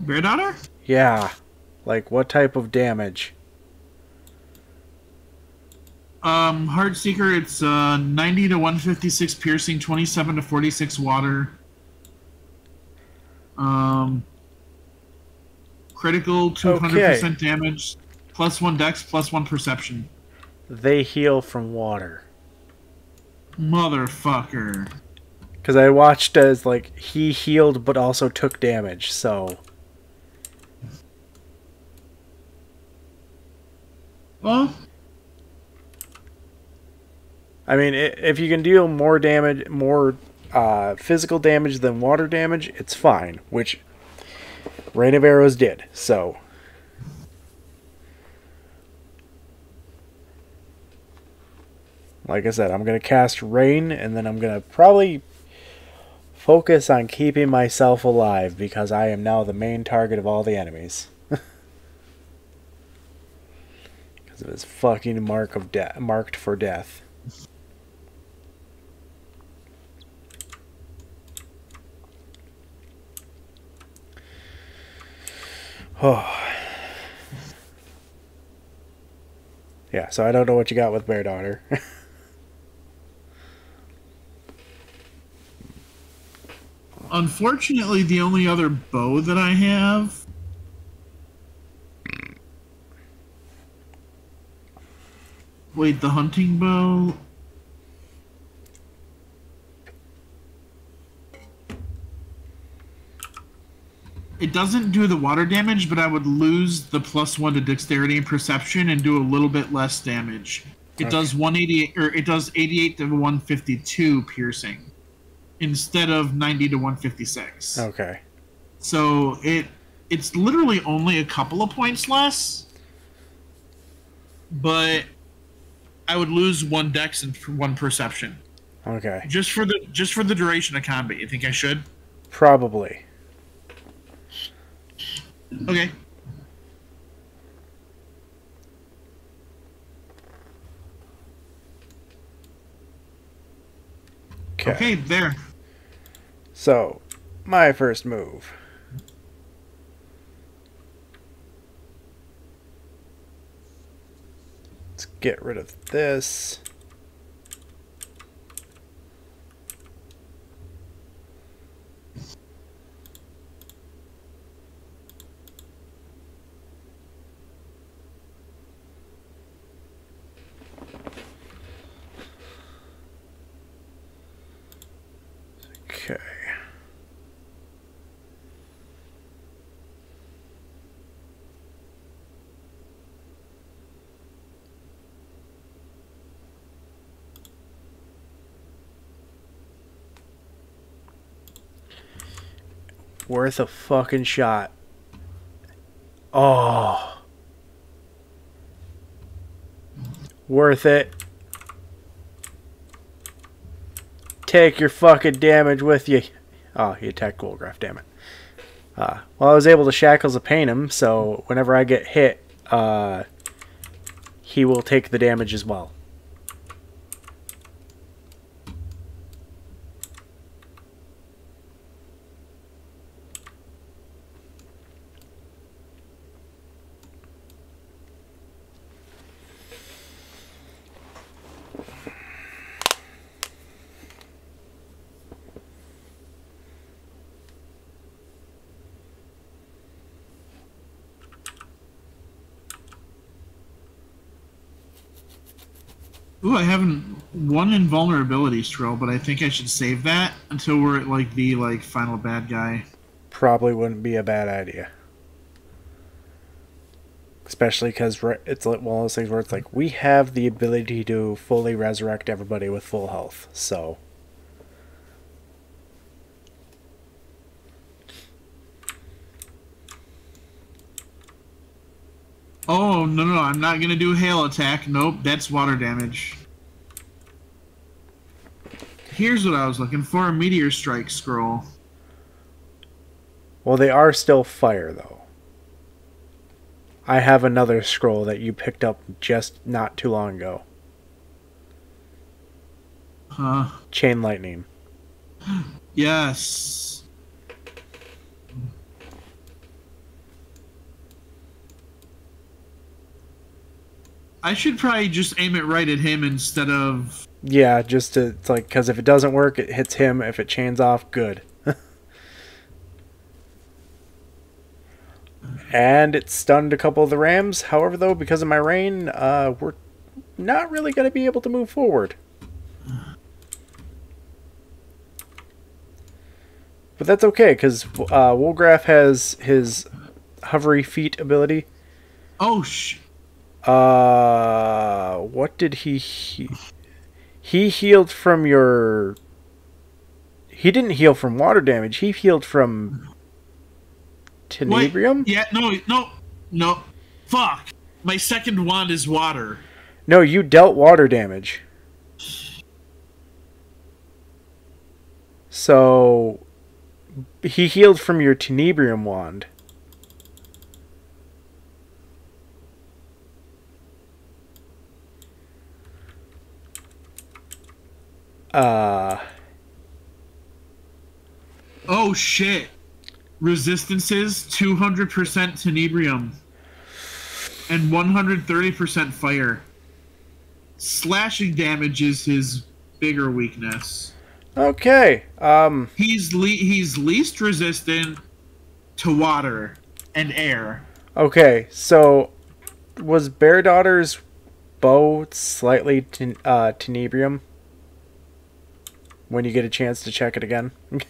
Bairdotr? Yeah. Like, what type of damage? Um, Heartseeker, it's uh, 90 to 156 piercing, 27 to 46 water. Um, critical, 200% damage, plus one dex, plus one perception. They heal from water. Motherfucker. Because I watched as, like, he healed but also took damage, so. Well, I mean, if you can deal more damage, more uh, physical damage than water damage, it's fine. Which Rain of Arrows did. So, like I said, I'm gonna cast Rain, and then I'm gonna probably focus on keeping myself alive because I am now the main target of all the enemies. Of his fucking mark of death, marked for death. Oh. Yeah, so I don't know what you got with Bairdotr. unfortunately, the only other bow that I have. Wait, the hunting bow. It doesn't do the water damage, but I would lose the plus one to dexterity and perception and do a little bit less damage. It does 188 or it does 88 to 152 piercing instead of 90 to 156. okay. So it it's literally only a couple of points less, but I would lose one dex and one perception Okay. just for the just for the duration of combat. You think I should? Probably. Okay. Okay. Okay, there. So, my first move. Get rid of this. Okay. Worth a fucking shot. Oh. Worth it. Take your fucking damage with you. Oh, he attacked Wolgraf, damn it. Uh, well, I was able to Shackles of Pain him, so whenever I get hit, uh, he will take the damage as well. Ooh, I haven't one scroll, but I think I should save that until we're at like the like final bad guy. Probably wouldn't be a bad idea. Especially because it's like one of those things where it's like we have the ability to fully resurrect everybody with full health. So Oh no no! no, I'm not gonna do hail attack. Nope, that's water damage. Here's what I was looking for: a meteor strike scroll. Well, they are still fire, though. I have another scroll that you picked up just not too long ago. Huh? Chain lightning. Yes. I should probably just aim it right at him instead of. Yeah, just to it's like because if it doesn't work, it hits him. If it chains off, good. and it stunned a couple of the rams. However, though, because of my rain, uh, we're not really going to be able to move forward. But that's okay because uh, Wolgraf has his hovery feet ability. Oh sh. Uh, what did he? He, he healed from your. He didn't heal from water damage. He healed from Wait, tenebrium. yeah, no, no, no. Fuck. My second wand is water. No, you dealt water damage. So he healed from your tenebrium wand. Uh Oh shit. Resistances 200% tenebrium and 130% fire. Slashing damage is his bigger weakness. okay. Um He's le- he's least resistant to water and air. okay, so was Bairdotr's bow slightly ten- uh tenebrium? When you get a chance to check it again.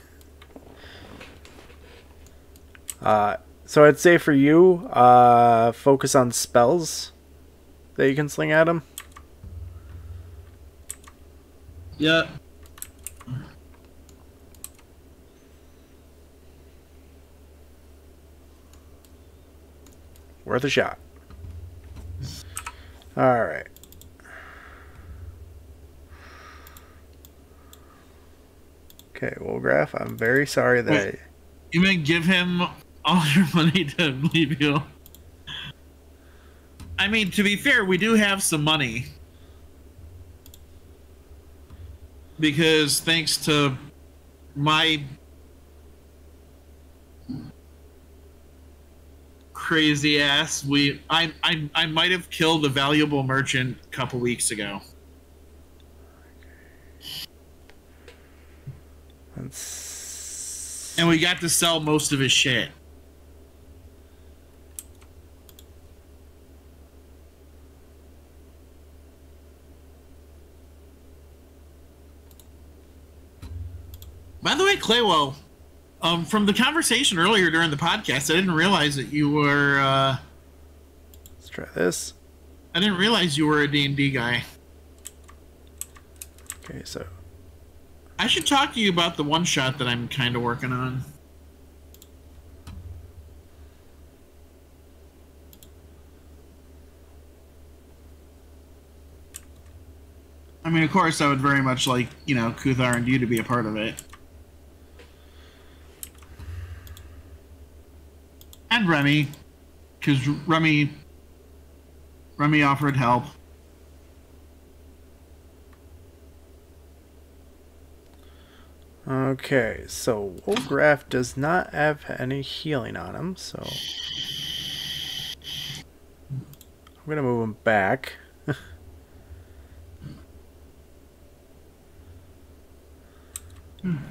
uh so I'd say for you, uh focus on spells that you can sling at him. Yeah. Worth a shot. All right. Okay, well, Graph, I'm very sorry that Wait. You may give him all your money to leave you. I mean, to be fair, we do have some money. Because thanks to my crazy ass, we I I, I might have killed a valuable merchant a couple weeks ago. Let's- And we got to sell most of his shit. By the way, Claywell, um, from the conversation earlier during the podcast, I didn't realize that you were. Uh, let's try this. I didn't realize you were a D and D guy. Okay, so I should talk to you about the one shot that I'm kind of working on. I mean, of course, I would very much like you know Kuthar and you to be a part of it, and Remy, because Remy, Remy offered help. Okay, so Wolgraf does not have any healing on him, so I'm gonna move him back.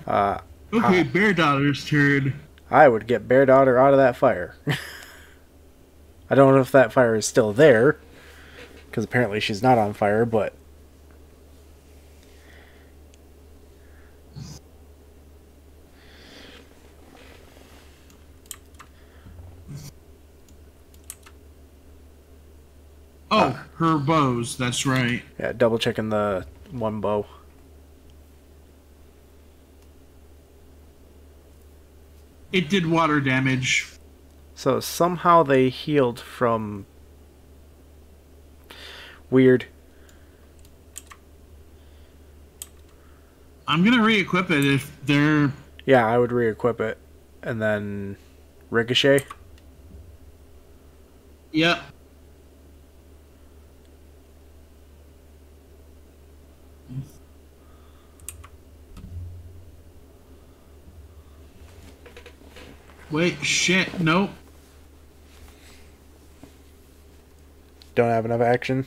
uh, Okay, Bairdotr's turn. I would get Bear Daughter out of that fire. I don't know if that fire is still there, because apparently she's not on fire, but. Oh, her bows. That's right. Yeah, double checking the one bow. It did water damage. So somehow they healed from. Weird. I'm gonna re-equip it if they're. Yeah, I would re equip it. And then. Ricochet. Yep. Wait, shit, nope. Don't have enough action.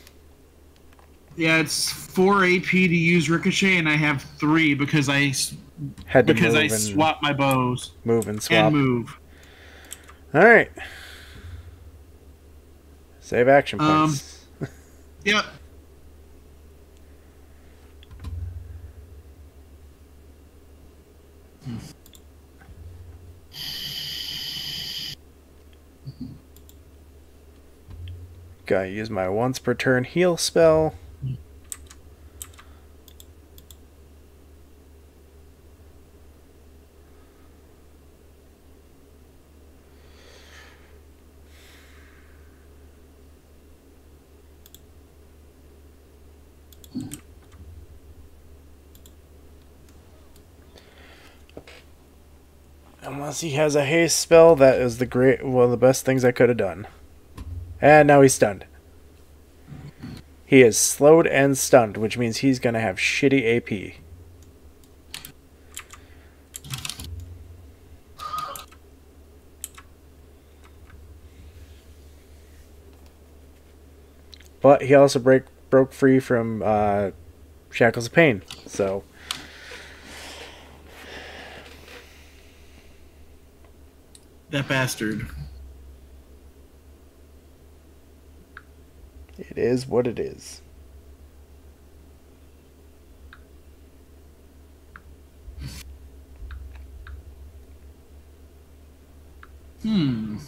Yeah, it's four AP to use ricochet, and I have three because I Had to because I swap my bows move and swap. and move. Alright. Save action Um, points. Yep. Gotta use my once per turn heal spell. Unless he has a haste spell, that is the great one of the best things I could have done. And now he's stunned. He is slowed and stunned, which means he's gonna have shitty AP. But he also break broke free from uh, shackles of pain, so That bastard. It is what it is. Hmm.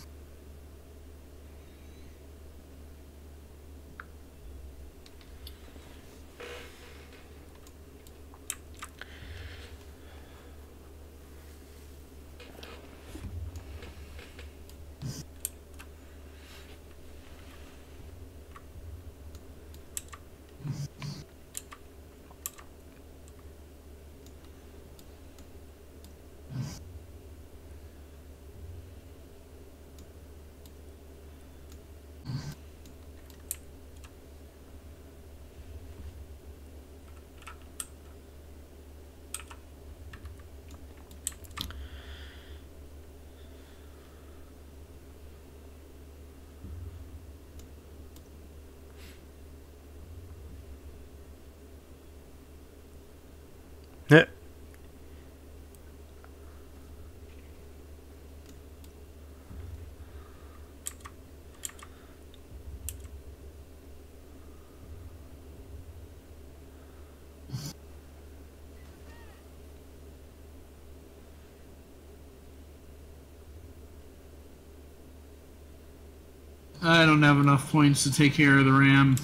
I don't have enough points to take care of the ram.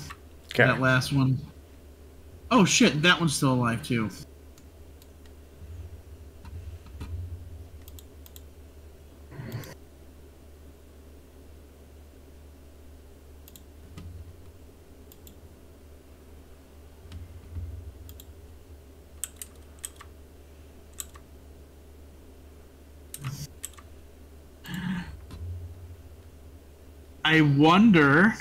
Okay. That last one. Oh shit, that one's still alive too. I wonder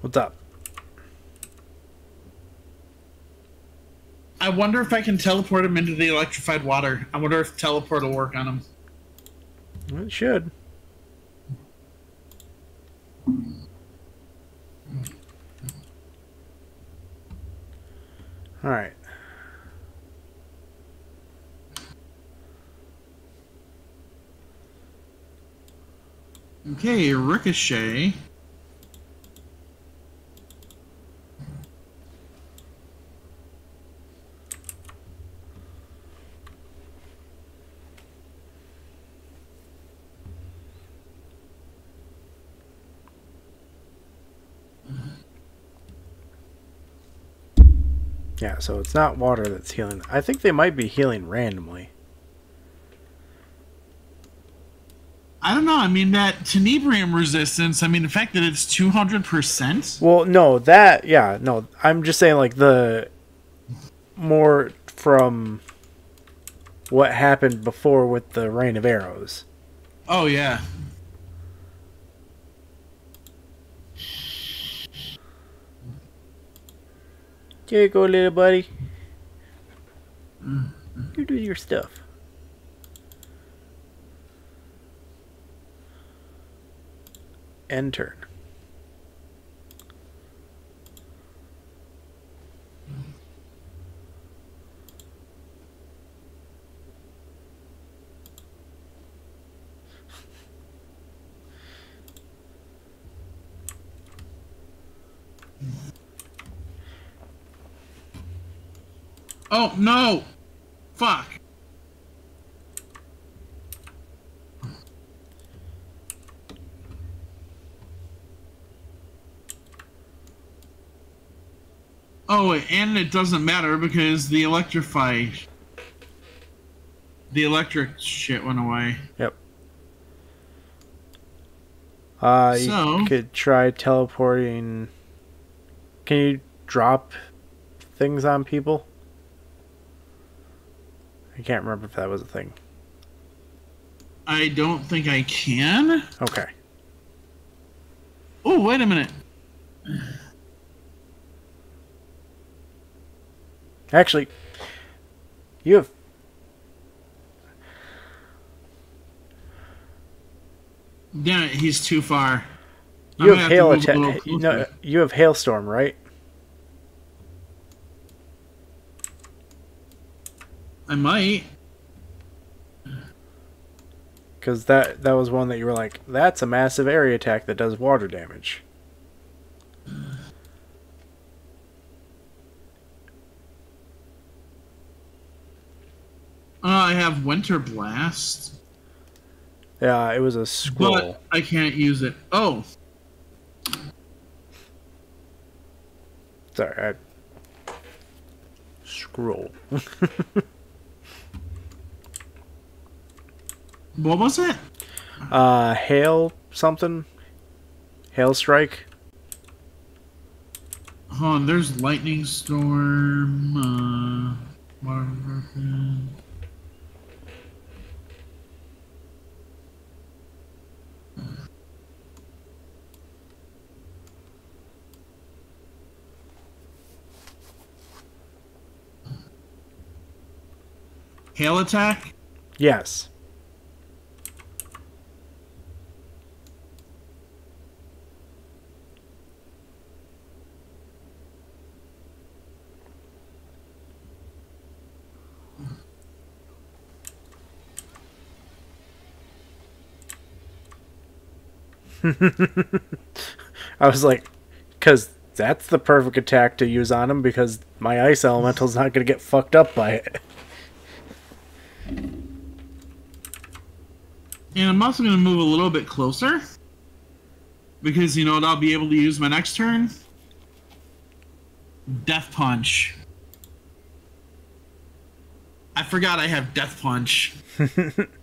What's up? I wonder if I can teleport him into the electrified water. I wonder if teleport will work on him. It should. All right. Ricochet. Yeah, so it's not water that's healing. I think they might be healing randomly. I don't know. I mean, that tenebrium resistance, I mean, the fact that it's 200%. Well, no, that yeah, no. I'm just saying like the more from what happened before with the rain of arrows. Oh, yeah. Here you go, little buddy. You do your stuff. End turn. Oh, no! Fuck. Oh, and it doesn't matter because the electrify, the electric shit went away. Uh, So- you could try teleporting. Can you drop things on people? I can't remember if that was a thing. I don't think I can. Okay. Oh, wait a minute. Actually, you have. Damn it, he's too far. I'm You have hail attack. No, you have hailstorm, right? I might. Because that that was one that you were like, that's a massive area attack that does water damage. Uh, I have Winter Blast, Yeah, it was a scroll. but I can't use it. Oh, Sorry, I... scroll. what was it? Uh, hail something. Hail strike. Hold on, there's Lightning Storm, uh, Hail attack? Yes. I was like, because that's the perfect attack to use on him because my ice elemental's not going to get fucked up by it. And I'm also going to move a little bit closer. Because, you know what I'll be able to use my next turn? Death Punch. I forgot I have Death Punch.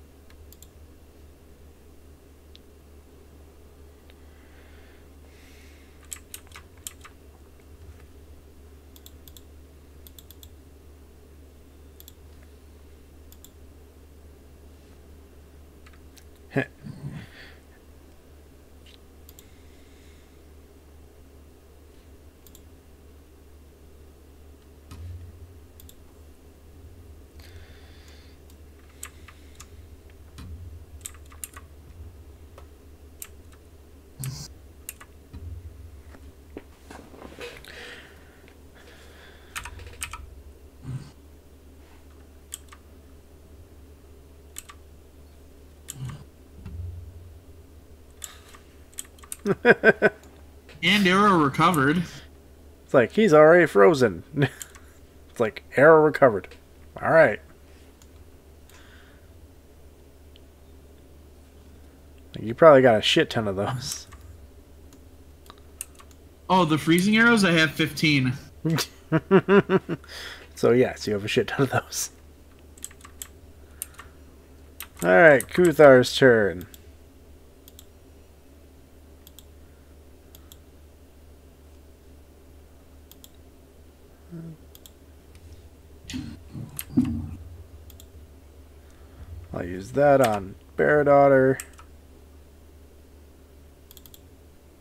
And arrow recovered. It's like he's already frozen. it's like arrow recovered. All right. You probably got a shit ton of those. Oh, the freezing arrows? I have 15. so yes, you have a shit ton of those. All right, Kuthar's turn. I'll use that on Bairdotr.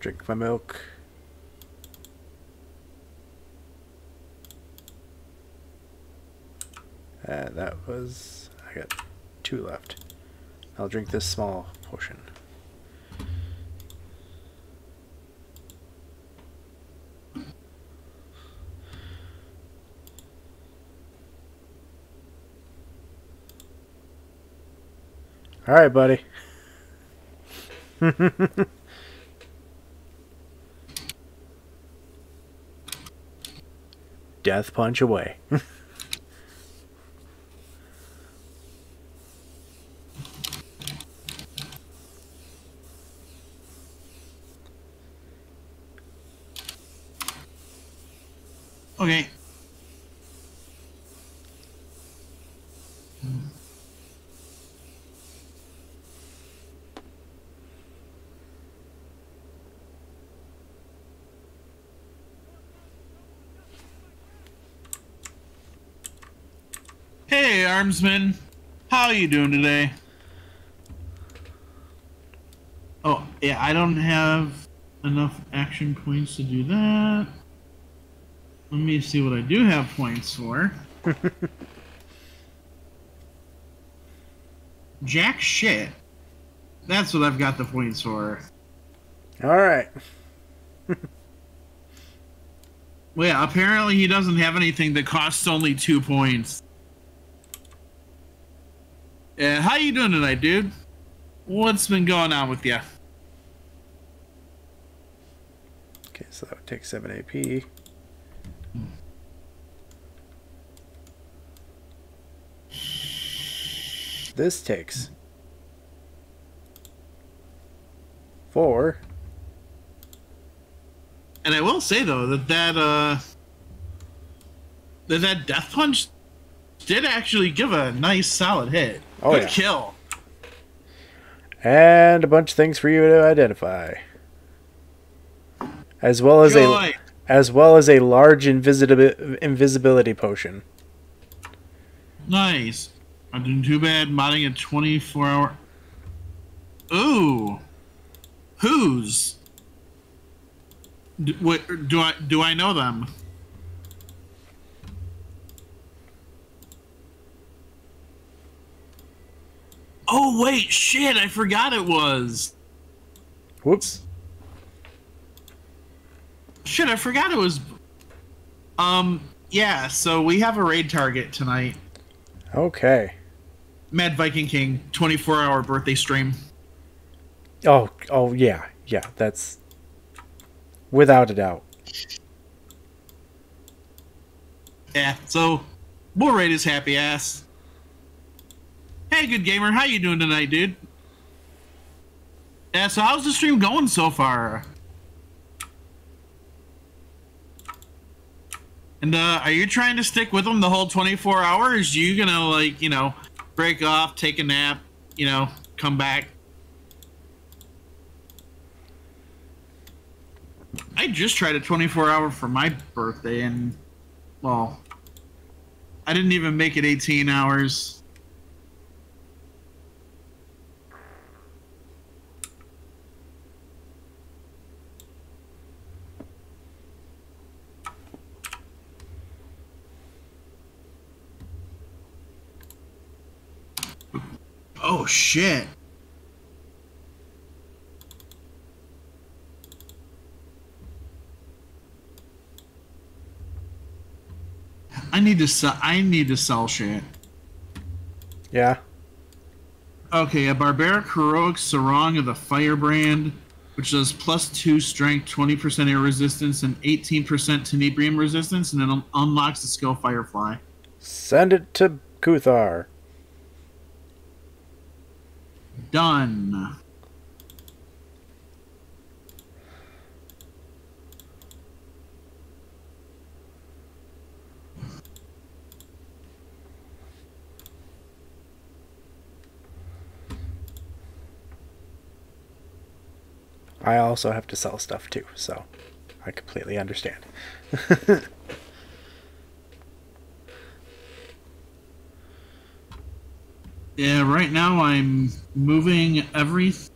Drink my milk. And that was. I got two left. I'll drink this small potion. All right, buddy. Death punch away. Okay. Hey, Armsman. How are you doing today? Oh, yeah, I don't have enough action points to do that. Let me see what I do have points for. Jack shit. That's what I've got the points for. All right. Well, yeah, apparently he doesn't have anything that costs only two points. Yeah, how you doing tonight, dude? What's been going on with you? Okay, so that would take 7 AP. This takes 4. And I will say though that that uh that that death punch did actually give a nice solid hit. Oh, Good yeah. kill. And a bunch of things for you to identify. As well as a as well as a large invisibi- invisibility potion. Nice. I'm doing too bad modding a 24 hour. Ooh. Whose? Do, what, do I do I know them? Oh wait, shit! I forgot it was. Whoops. Shit, I forgot it was. Um, yeah. So we have a raid target tonight. Okay. Mad Viking King, 24 hour birthday stream. Oh, oh yeah. Yeah, that's without a doubt. Yeah, so we'll rate his happy ass. Hey, good gamer, how you doing tonight, dude? Yeah, so how's the stream going so far? And uh, are you trying to stick with them the whole 24 hours? You gonna like, you know, break off, take a nap, you know, come back? I just tried a 24 hour for my birthday and well, I didn't even make it 18 hours. Oh shit. I need to sell I need to sell shit. Yeah. Okay, a barbaric heroic sarong of the firebrand, which does plus two strength, twenty percent air resistance, and eighteen percent tenebrium resistance, and it un- unlocks the skill firefly. Send it to Kuthar. Done. I also have to sell stuff too, so I completely understand. Yeah, right now I'm moving everything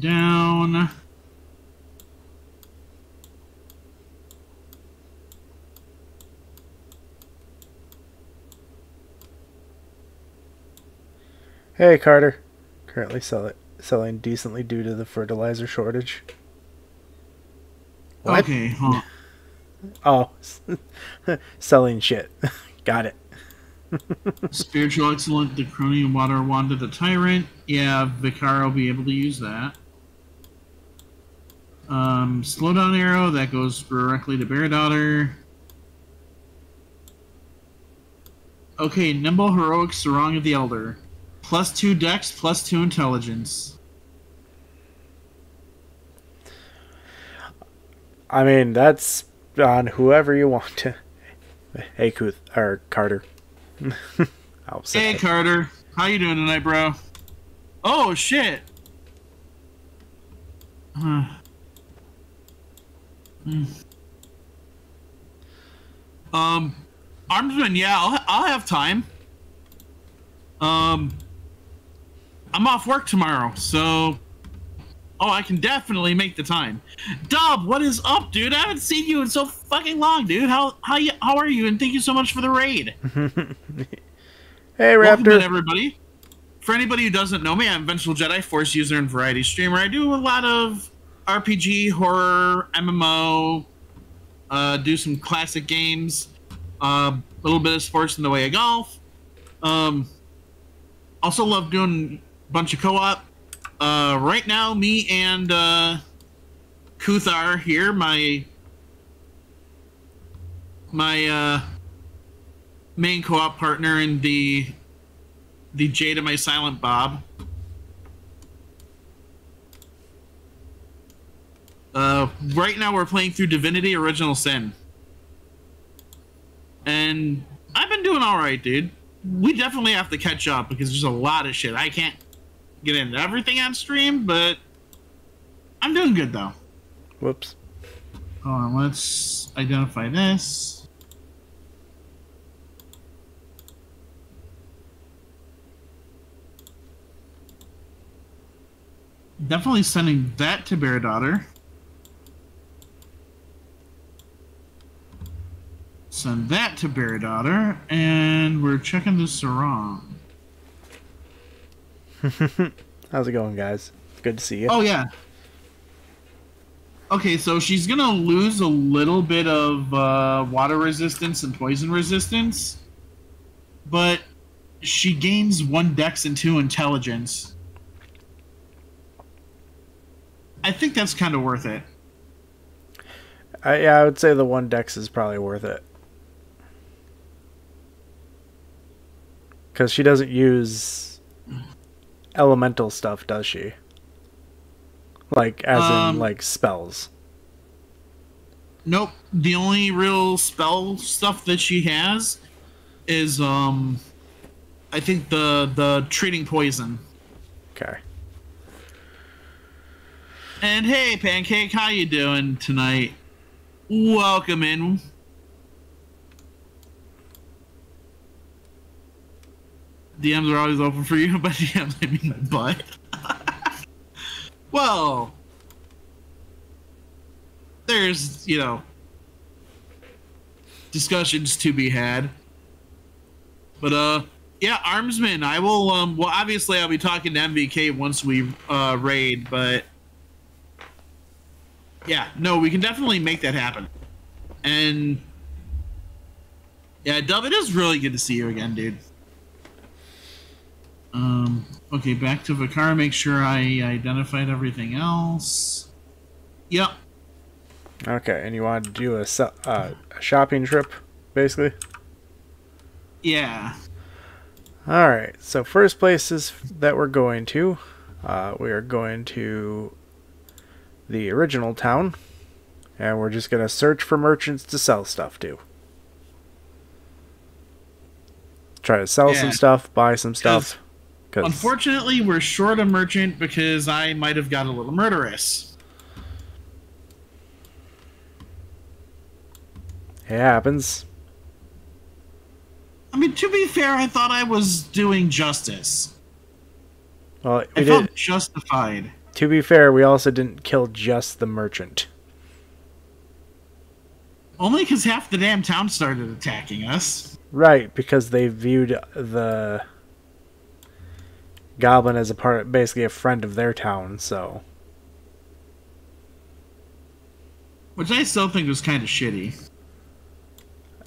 down. Hey, Carter. Currently sell it, selling decently due to the fertilizer shortage. What? Okay, huh. Oh, selling shit. Got it. Spiritual Excellent, the Cronian Water Wand of the Tyrant. Yeah, Vicar will be able to use that. Um, Slowdown Arrow, that goes directly to Bairdotr. Okay, Nimble Heroic Sarong of the Elder. Plus two dex, plus two intelligence. I mean, that's on whoever you want to. Hey, Kuth or Carter. Hey. Carter, how you doing tonight, bro? Oh shit. Huh. Hmm. Um, Armsman, yeah, I'll I'll have time. Um, I'm off work tomorrow, so oh, I can definitely make the time. Dub, what is up, dude? I haven't seen you in so fucking long, dude. How how you how are you? And thank you so much for the raid. Hey, in, Raptor. everybody. For anybody who doesn't know me, I'm Vengeful Jedi, Force user, and variety streamer. I do a lot of RPG, horror, MMO, uh, do some classic games, a uh, little bit of sports in the way of golf. Um, also love doing a bunch of co-op. Uh, right now, me and uh, Kuthar here, my my uh, main co-op partner in the the Jade of my Silent Bob. Uh, right now we're playing through Divinity Original Sin. And I've been doing alright, dude. We definitely have to catch up because there's a lot of shit. I can't get into everything on stream, but I'm doing good though. Whoops. Hold on, let's identify this. Definitely sending that to Bairdotr. Send that to Bairdotr, and we're checking the Sarong. How's it going, guys? Good to see you. Oh yeah. Okay, so she's gonna lose a little bit of uh, water resistance and poison resistance, but she gains one dex and two intelligence. I think that's kind of worth it. I, yeah, I would say the one dex is probably worth it. Because she doesn't use elemental stuff, does she? Like, as Um, in, like, spells. Nope. The only real spell stuff that she has is um, I think the the treating poison. Okay. And hey, Pancake, how you doing tonight? Welcome in. DMs are always open for you, but DMs I mean my butt. well, there's you know discussions to be had, but uh, yeah, Armsman. I will. Um, well, obviously, I'll be talking to MVK once we uh raid, but yeah, no, we can definitely make that happen. And yeah, Dub, it is really good to see you again, dude. Um, okay, back to Vicar. Make sure I identified everything else. Yep. Okay, and you want to do a, uh, a shopping trip, basically? Yeah. Alright, so first places that we're going to, uh, we are going to the original town, and we're just going to search for merchants to sell stuff to. Try to sell some stuff, buy some stuff. Cause Unfortunately, we're short a merchant because I might have got a little murderous. it happens. I mean, to be fair, I thought I was doing justice. Well, I we felt did, justified. to be fair, we also didn't kill just the merchant. Only because half the damn town started attacking us. Right, because they viewed the goblin as a part, basically a friend of their town. So Which I still think was kind of shitty.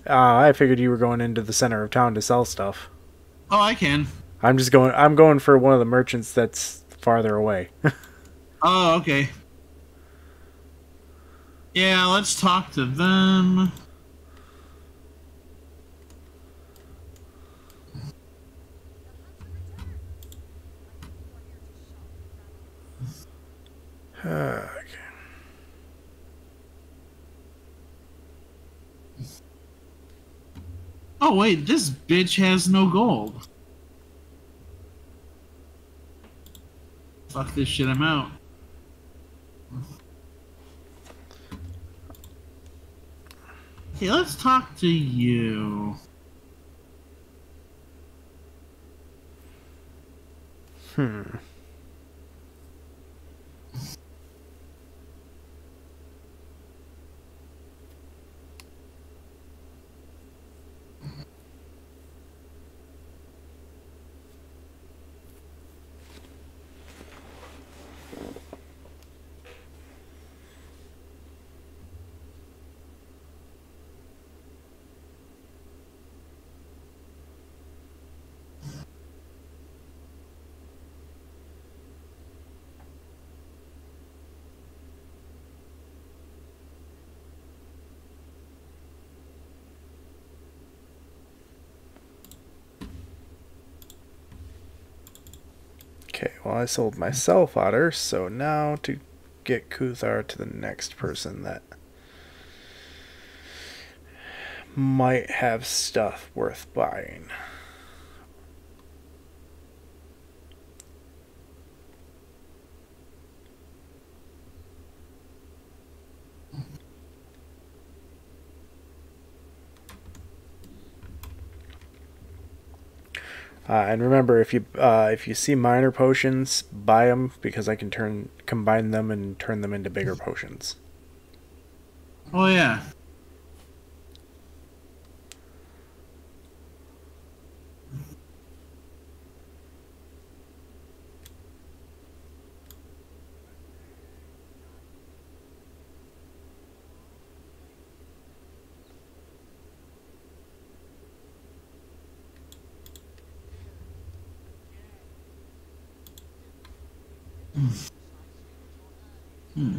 uh, I figured you were going into the center of town to sell stuff. Oh, I can. I'm just going. I'm going for one of the merchants that's farther away. Oh, okay. Yeah, let's talk to them. Okay. Oh wait, this bitch has no gold. Fuck this shit, I'm out. Okay, let's talk to you. Hmm. Well, I sold myself otter, so now to get Kuthar to the next person that might have stuff worth buying. Uh, and remember, if you uh, if you see minor potions, buy them because I can turn combine them and turn them into bigger potions. Oh yeah. Hmm.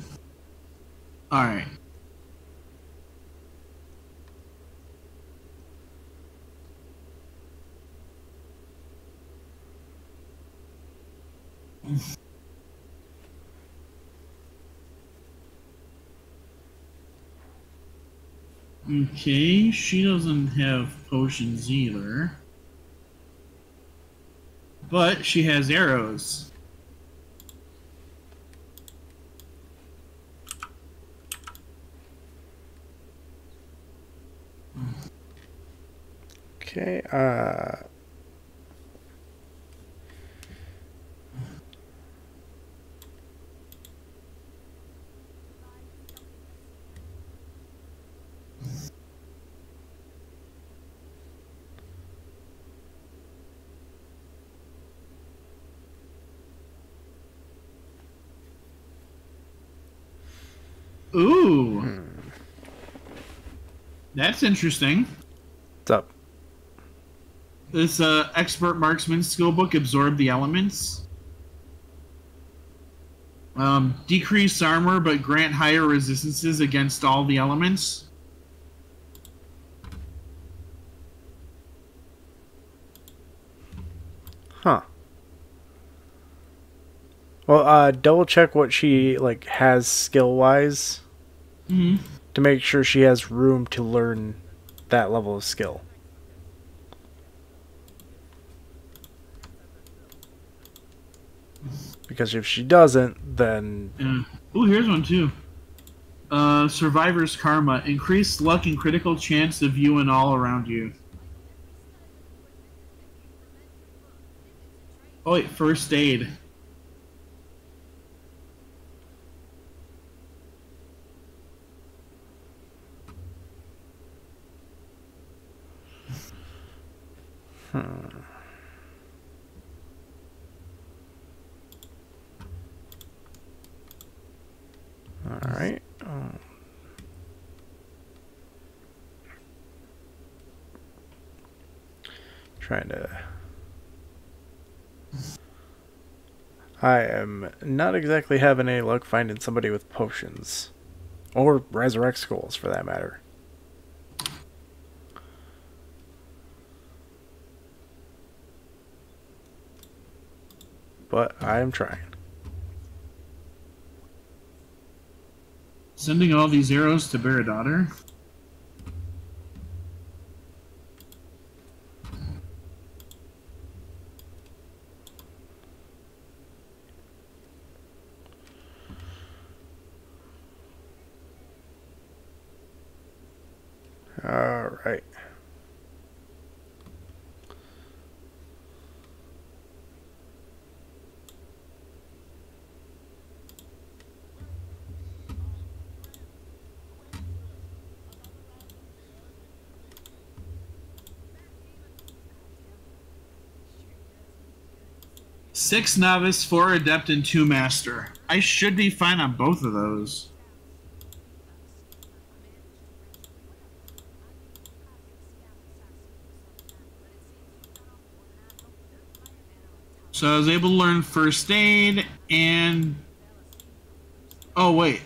All right. Okay, she doesn't have potions either. But she has arrows. Okay. Uh. Ooh. That's interesting. This uh, expert marksman skill book absorb the elements. Um, decrease armor, but grant higher resistances against all the elements. Huh. Well, uh, double check what she like has skill wise hmm to make sure she has room to learn that level of skill. Because if she doesn't, then Yeah. Ooh, here's one too. Uh, Survivor's Karma. Increased luck and critical chance of you and all around you. Oh wait, first aid. All right. Um, trying to. I am not exactly having any luck finding somebody with potions. Or resurrect skulls, for that matter. But I am trying. Sending all these arrows to Bairdotr? All right. Six novice, four adept, and two master. I should be fine on both of those. So I was able to learn first aid and. Oh, wait.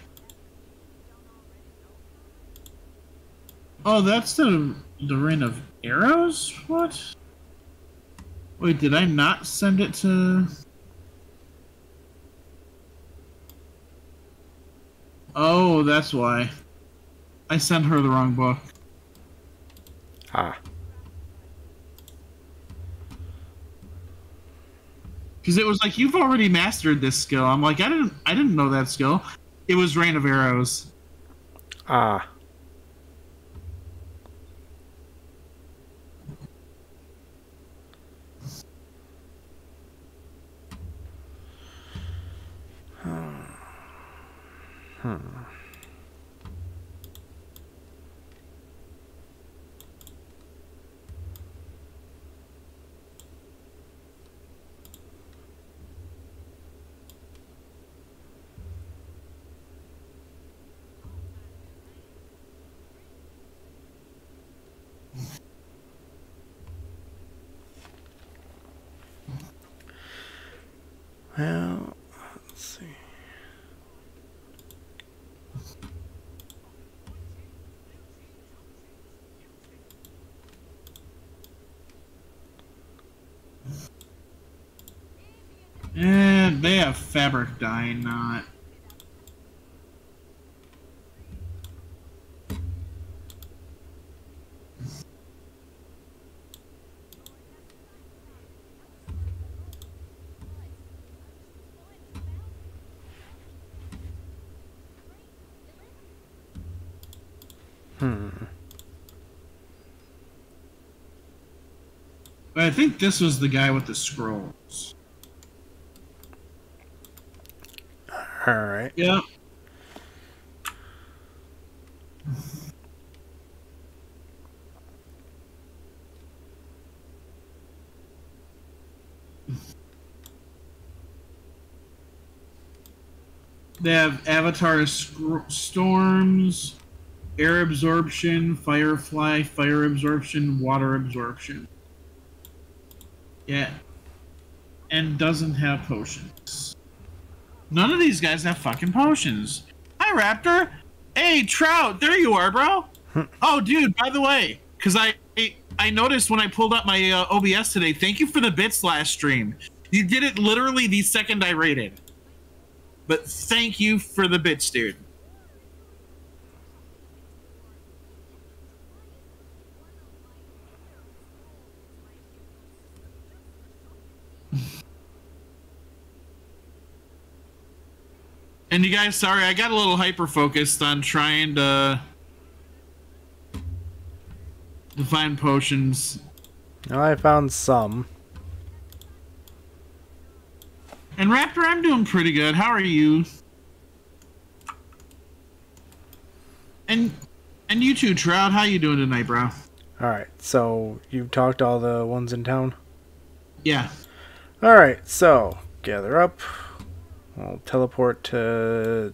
Oh, that's the the rain of arrows? What? Wait, did I not send it to. Oh, that's why. I sent her the wrong book. Ah. Because it was like you've already mastered this skill. I'm like, I didn't I didn't know that skill. It was Rain of Arrows. Ah. Hmm. Well, let's see. And they have fabric dye, not. Hmm. But I think this was the guy with the scrolls. All right. Yeah. They have Avatar Storms, Air Absorption, Firefly, Fire Absorption, Water Absorption. Yeah. And doesn't have potions. None of these guys have fucking potions. Hi, Raptor. Hey, Trout. There you are, bro. oh, dude. By the way, because I I noticed when I pulled up my uh, OBS today. Thank you for the bits last stream. You did it literally the second I rated. But thank you for the bits, dude. And you guys, sorry, I got a little hyper focused on trying to to find potions. Well, I found some. And Raptor, I'm doing pretty good. How are you? And and you too, Trout. How you doing tonight, bro? All right. So you've talked to all the ones in town. Yeah. All right. So gather up. I'll teleport to.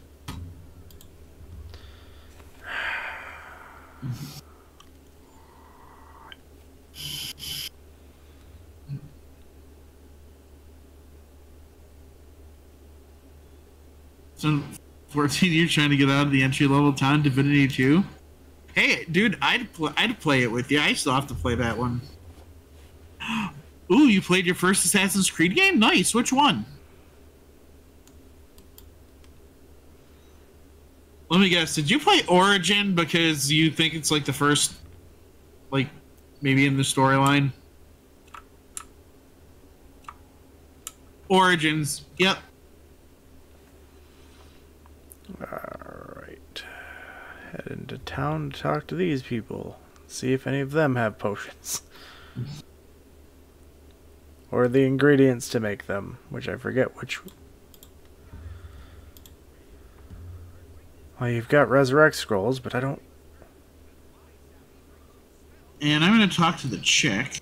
So 14 you're trying to get out of the entry level town Divinity 2? Hey, dude, I'd pl- I'd play it with you. I still have to play that one. Ooh, you played your first Assassin's Creed game? Nice. Which one? Let me guess. Did you play Origin because you think it's like the first, like, maybe in the storyline? Origins. Yep. All right. Head into town to talk to these people. See if any of them have potions. or the ingredients to make them, which I forget which. Well, you've got resurrect scrolls, but I don't. And I'm going to talk to the chick.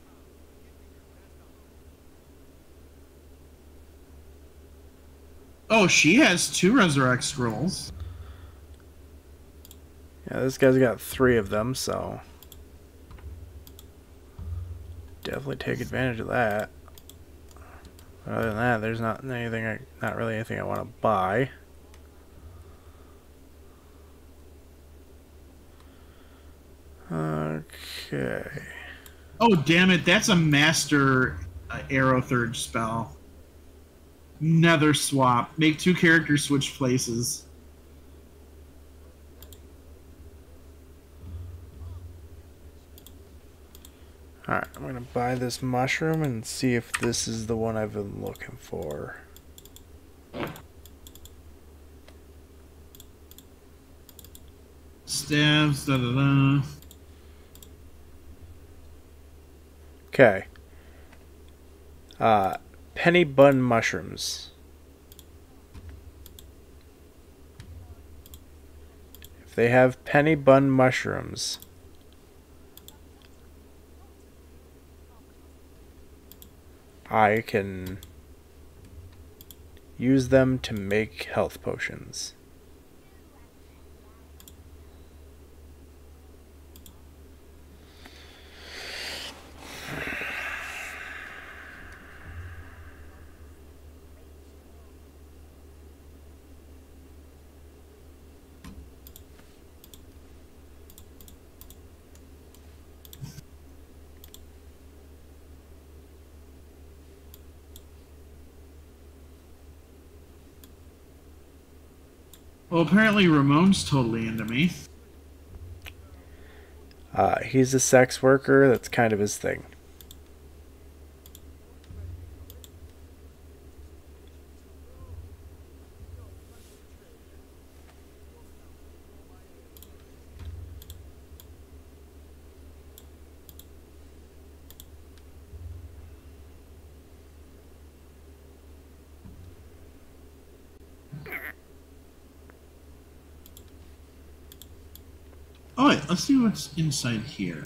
Oh, she has two resurrect scrolls. Yeah, this guy's got three of them, so. Definitely take advantage of that. Other than that, there's not anything, I, not really anything I want to buy. Okay. Oh, damn it. That's a master uh, arrow third spell. Nether swap. Make two characters switch places. Alright, I'm gonna buy this mushroom and see if this is the one I've been looking for. Stabs, da da da. Okay. Uh, penny bun mushrooms. If they have penny bun mushrooms, I can use them to make health potions. Well, apparently Ramon's totally into me. Uh, he's a sex worker. That's kind of his thing. Oh, wait, let's see what's inside here.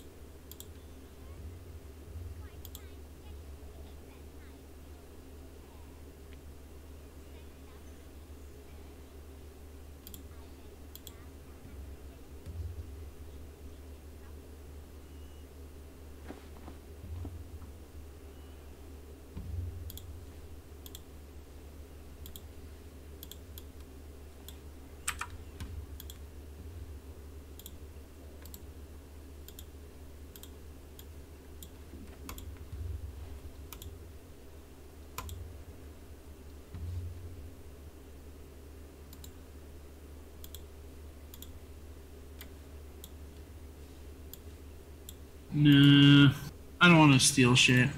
Nah, I don't want to steal shit.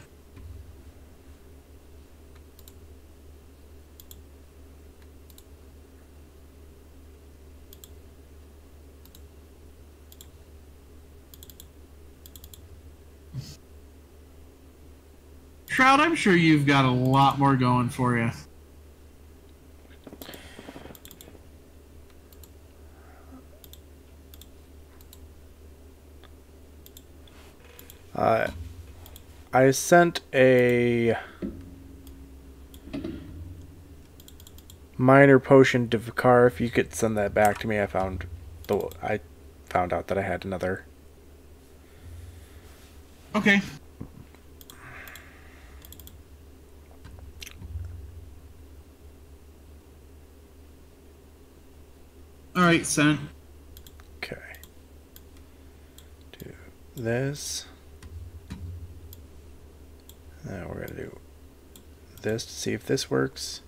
Shroud, I'm sure you've got a lot more going for you. Uh, I sent a minor potion to Vikar. If you could send that back to me, I found the I found out that I had another. Okay. All right, sent. Okay. Do this. Now we're gonna do this to see if this works.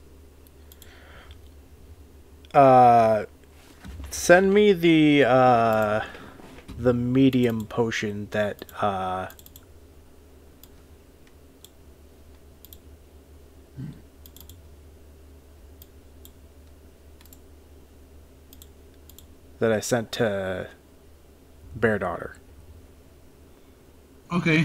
Uh, send me the uh, the medium potion that uh. That I sent to Bairdotr. Okay.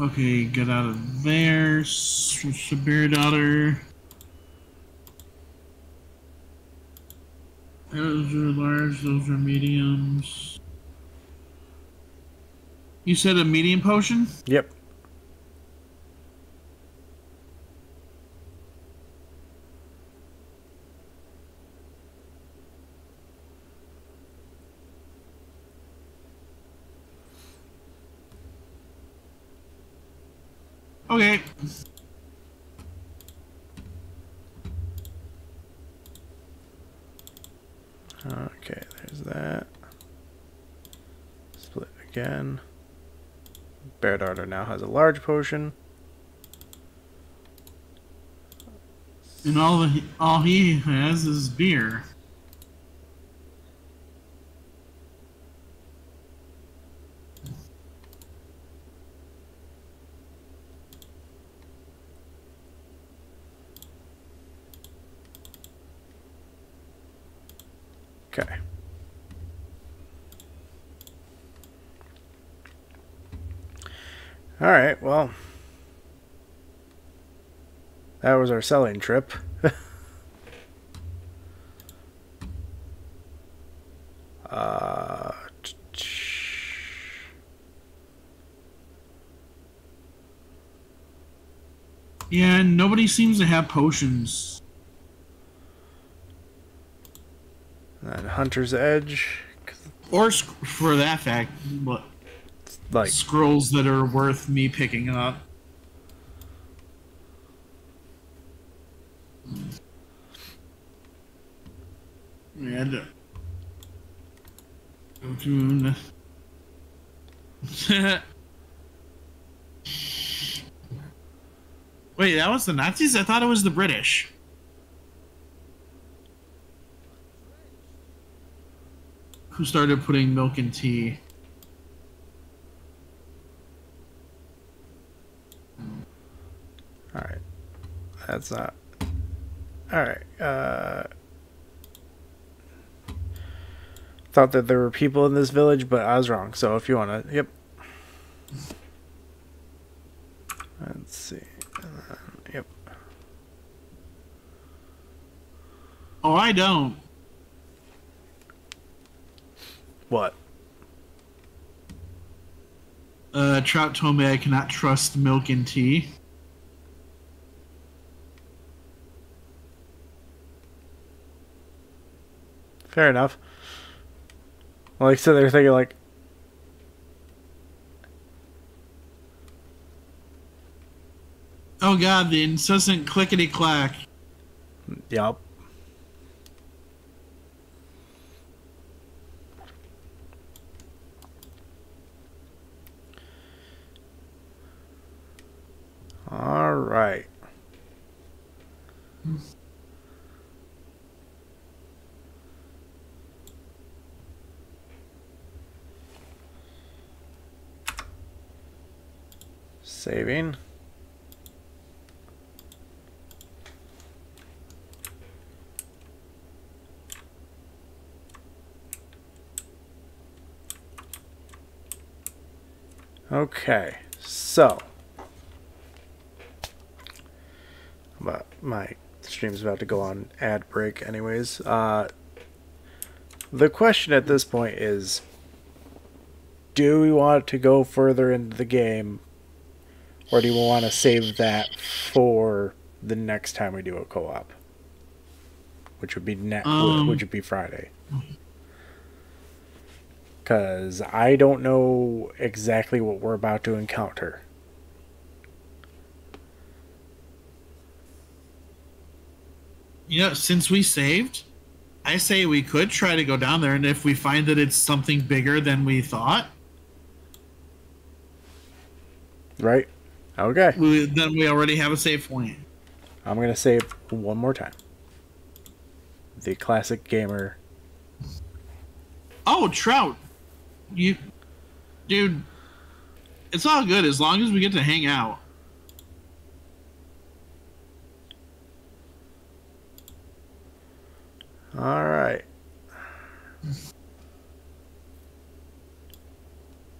Okay, get out of there. Bairdotr. Those are large, those are mediums. You said a medium potion? Yep. Okay. Okay, there's that. Split again. Bairdotr now has a large potion. And all the, all he has is beer. Okay. All right, well, that was our selling trip. uh, Yeah, nobody seems to have potions. and Hunter's Edge, Or, for that fact, what like scrolls that are worth me picking up. And to Wait, that was the Nazis? I thought it was the British. Who started putting milk in tea? All right. That's not. All right. Uh, thought that there were people in this village, but I was wrong. So if you want to, yep. Let's see. Uh, yep. Oh, I don't. What? Uh, Trout told me I cannot trust milk and tea. Fair enough. Like so, they're thinking like, Oh god, the incessant clickety clack. yep. All right. Saving. Okay, so but my stream's about to go on ad break anyways. Uh the question at this point is do we want to go further into the game or do we want to save that for the next time we do a co-op? Which would be ne- Um. which would be Friday. Cuz I don't know exactly what we're about to encounter. You know, since we saved, I say we could try to go down there, and if we find that it's something bigger than we thought, right? Okay. We, then we already have a save point. I'm gonna save one more time. The classic gamer. Oh, Trout. You, dude. It's all good as long as we get to hang out. All right.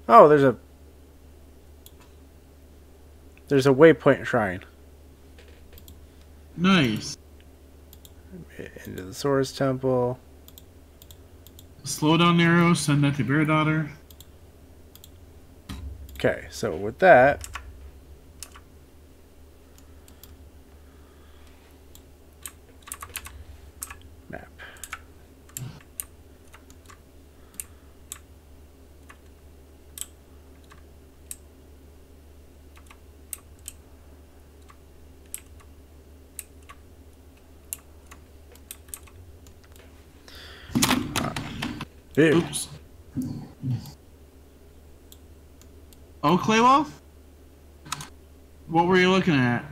Oh, there's a there's a waypoint shrine Nice. into the Source Temple. Slow down arrow. Send that to Bairdotr. Okay, so with that, Ew. Oops. Oh, Claywell? What were you looking at?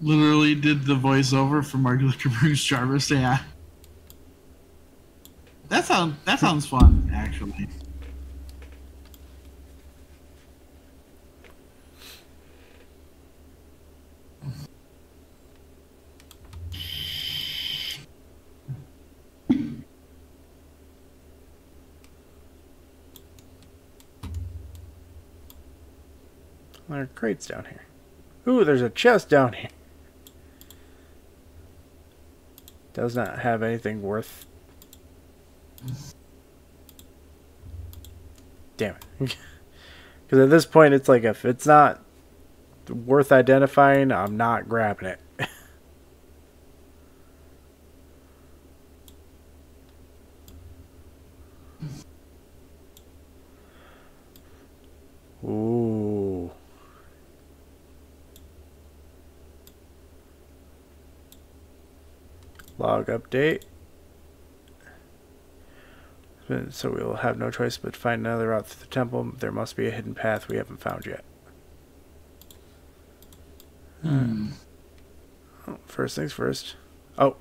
Literally did the voiceover for Mark Zuckerberg's Jarvis, yeah. That sounds that sounds fun, actually. There are crates down here. Ooh, there's a chest down here. Does not have anything worth. Damn it. Because at this point, it's like if it's not worth identifying, I'm not grabbing it. Log update. So we will have no choice but find another route through the temple. There must be a hidden path we haven't found yet. Hmm. Oh, first things first. Oh.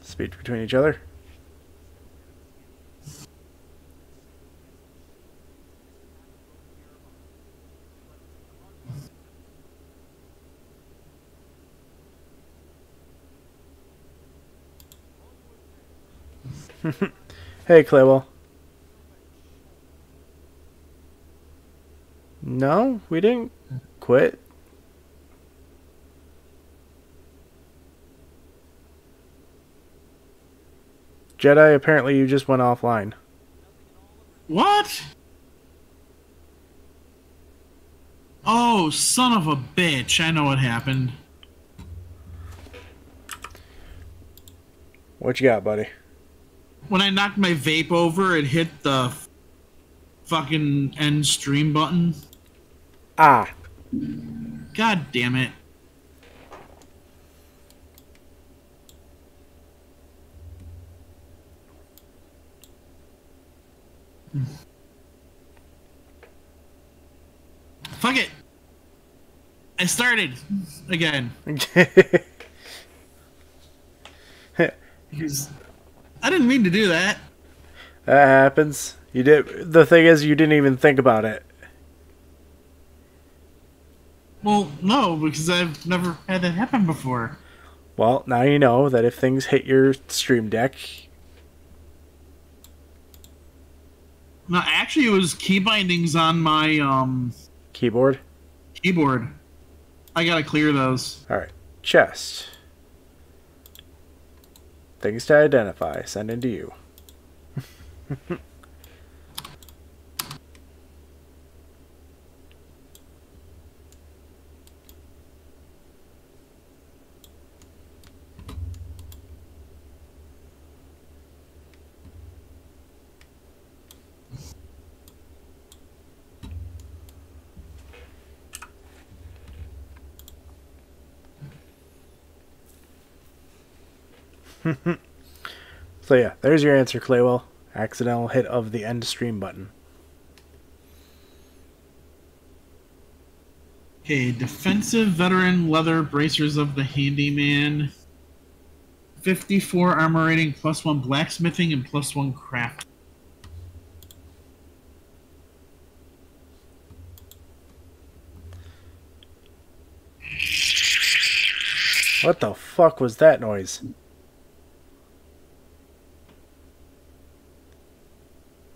Speech between each other. hey, Claywell. No, we didn't quit. Jedi, apparently you just went offline. What? Oh, son of a bitch. I know what happened. What you got, buddy? When I knocked my vape over, it hit the fucking end stream button. Ah, God damn it. Fuck it. I started again. Because I didn't mean to do that. that happens. You did. The thing is, you didn't even think about it. Well, no, because I've never had that happen before. Well, now you know that if things hit your stream deck, No, actually, it was key bindings on my um keyboard. keyboard. I gotta clear those. All right, chest. Things to identify. Send into you. So yeah, there's your answer, Claywell. Accidental hit of the end stream button. Okay, defensive veteran leather bracers of the handyman. 54 armor rating, plus one blacksmithing, and plus one craft. What the fuck was that noise?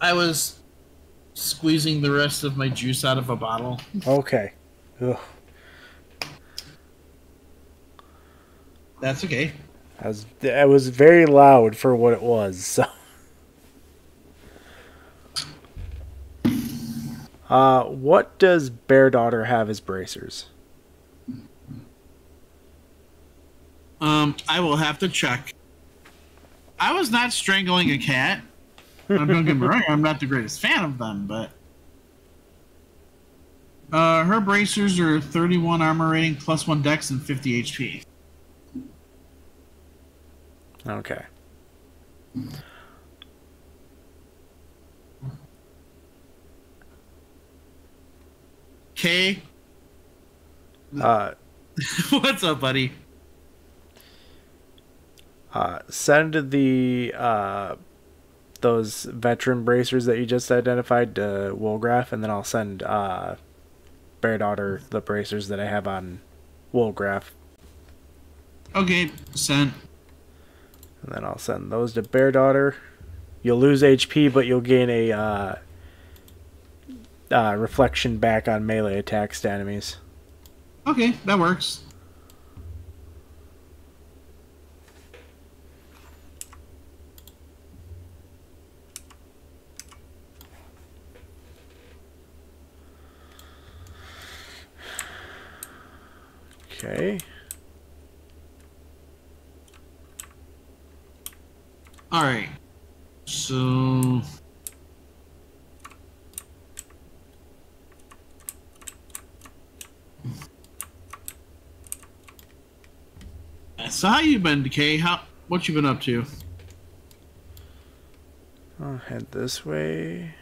I was squeezing the rest of my juice out of a bottle. Okay. Ugh. That's okay. That was, that was very loud for what it was, so. Uh, what does Bairdotr have as bracers? Um, I will have to check. I was not strangling a cat. Now, don't get me wrong, I'm not the greatest fan of them, but. Uh, her bracers are 31 armor rating, plus one dex, and 50 HP. Okay. Okay. Uh, What's up, buddy? uh, send the uh, those veteran bracers that you just identified to Wolgraf, and then I'll send uh, Bairdotr the bracers that I have on Wolgraf, Okay, sent. and then I'll send those to Bairdotr. You'll lose HP, but you'll gain a uh, uh, reflection back on melee attacks to enemies. Okay, that works. Okay. All right. So. So how you been, Decay? How what you been up to? I'll head this way.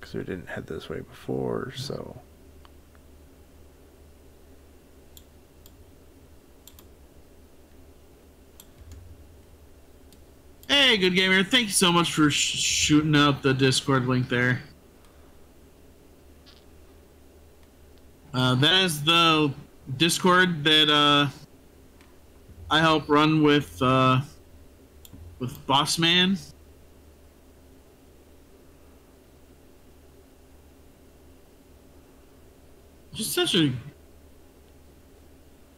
Because we didn't head this way before, so. Hey, good gamer. Thank you so much for sh- shooting out the Discord link there. Uh, that is the Discord that uh, I help run with uh, with Boss Man. Just such a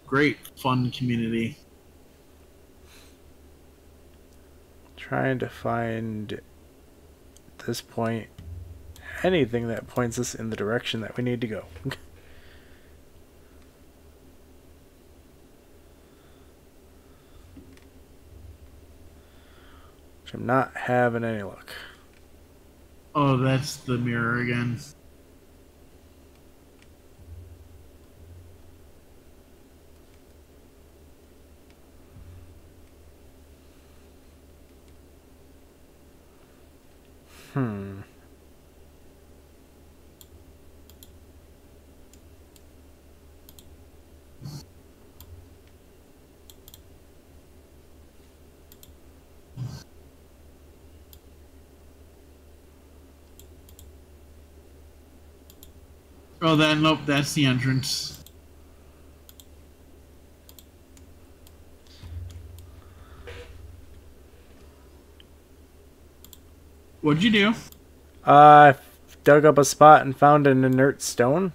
great, fun community. Trying to find at this point anything that points us in the direction that we need to go. Which I'm not having any luck. Oh, that's the mirror again. Hmm. Oh, that nope, that's the entrance. What'd you do? Uh, I dug up a spot and found an inert stone.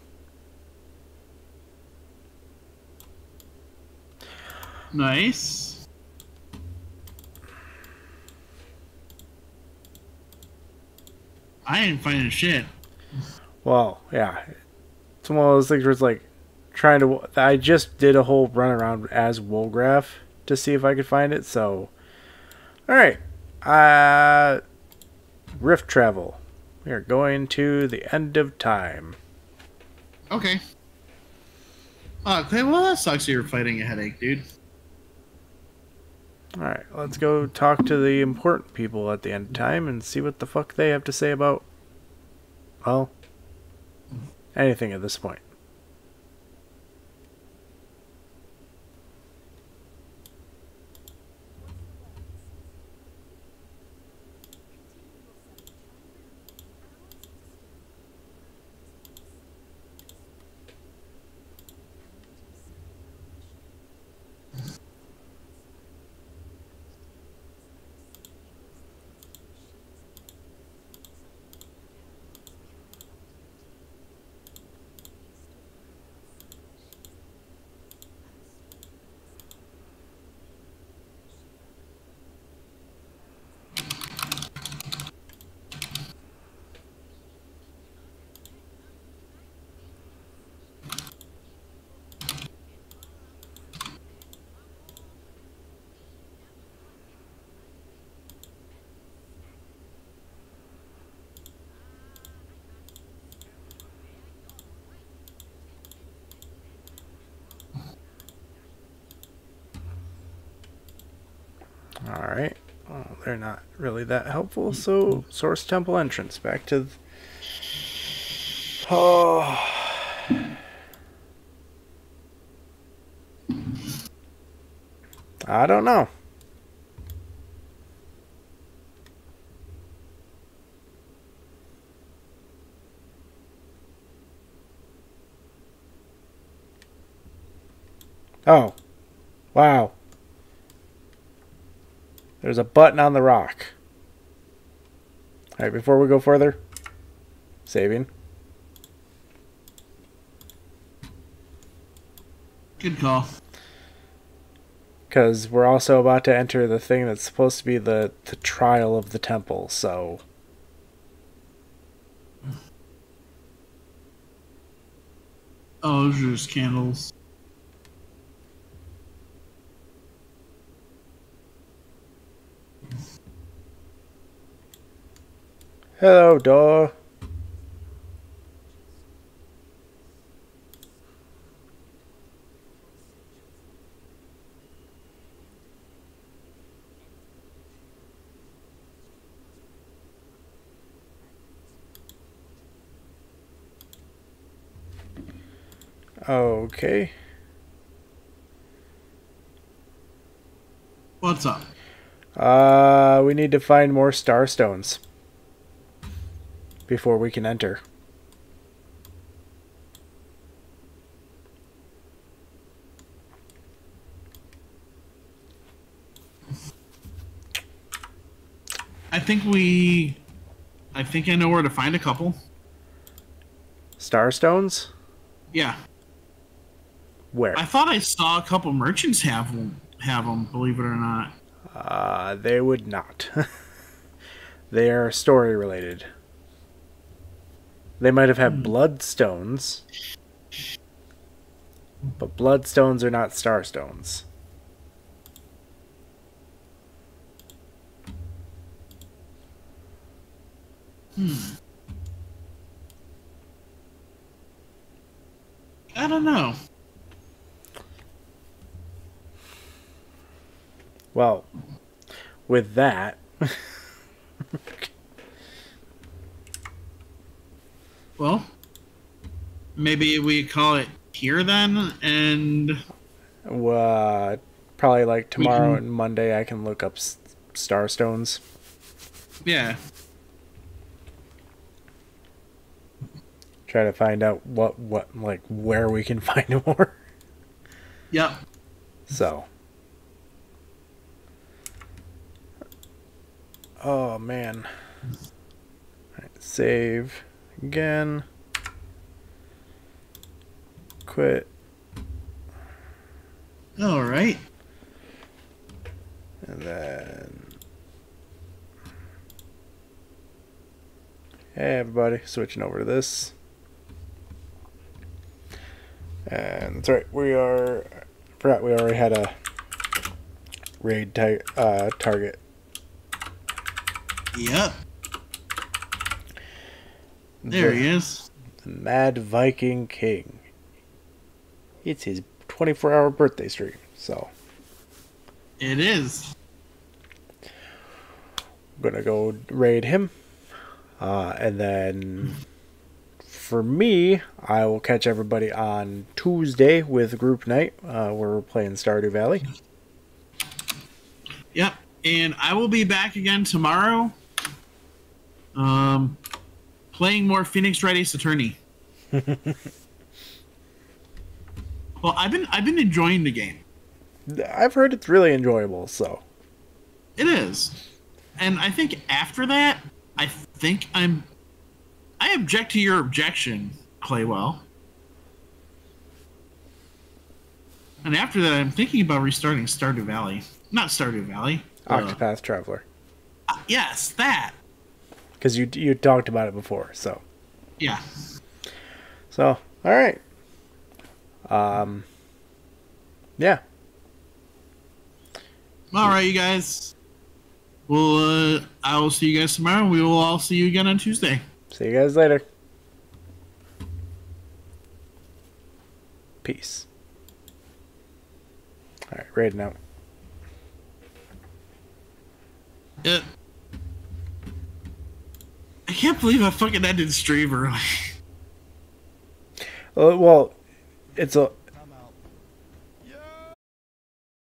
Nice. I ain't finding shit. Well, yeah. It's one of those things where it's like trying to. I just did a whole run around as Wolgraf to see if I could find it. So, all right. Uh, rift travel. We are going to the end of time. Okay. Oh, okay, well that sucks you're fighting a headache, dude. All right, let's go talk to the important people at the end of time and see what the fuck they have to say about, well, anything at this point. All right. Well, they're not really that helpful. Mm-hmm. So, source temple entrance. Back to. Oh. I don't know. Oh. Wow. There's a button on the rock. Alright, before we go further, saving. Good call. Because we're also about to enter the thing that's supposed to be the, the trial of the temple, so. Oh, those are just candles. Hello, door. Okay. What's up? Uh, we need to find more star stones before we can enter. I think we. I think I know where to find a couple. Star stones? Yeah, Where? I thought I saw a couple merchants have them. Have them, believe it or not. Uh, they would not. they are story related. They might have had hmm. bloodstones, but bloodstones are not starstones. Hmm. I don't know. Well, with that, Well, maybe we call it here then, and uh, probably like tomorrow can- and Monday, I can look up s- starstones. yeah, Try to find out what what like where we can find more. yep. So. Oh man. Alright, save again. Quit. All right. And then. Hey everybody, switching over to this. And that's right, we are. I forgot we already had a raid ti- uh, target. Yep. There the, he is. the Mad Viking King. It's his 24 hour birthday stream, so. It is. I'm gonna go raid him. Uh, and then for me, I will catch everybody on Tuesday with group night, uh, where we're playing Stardew Valley. Yep. And I will be back again tomorrow. Um, playing more Phoenix Wright Ace Attorney. well, I've been I've been enjoying the game. I've heard it's really enjoyable, so It is, and I think after that, I think I'm. I object to your objection, Claywell. And after that, I'm thinking about restarting Stardew Valley. Not Stardew Valley. uh, Octopath Traveler, yes, that. Because you you talked about it before, so Yeah. so all right. Um, yeah, All right, you guys. Well, uh, I will see you guys tomorrow. We will all see you again on Tuesday. see you guys later. Peace. All right, raiding out. Uh, I can't believe I fucking ended stream early. Uh, well, it's a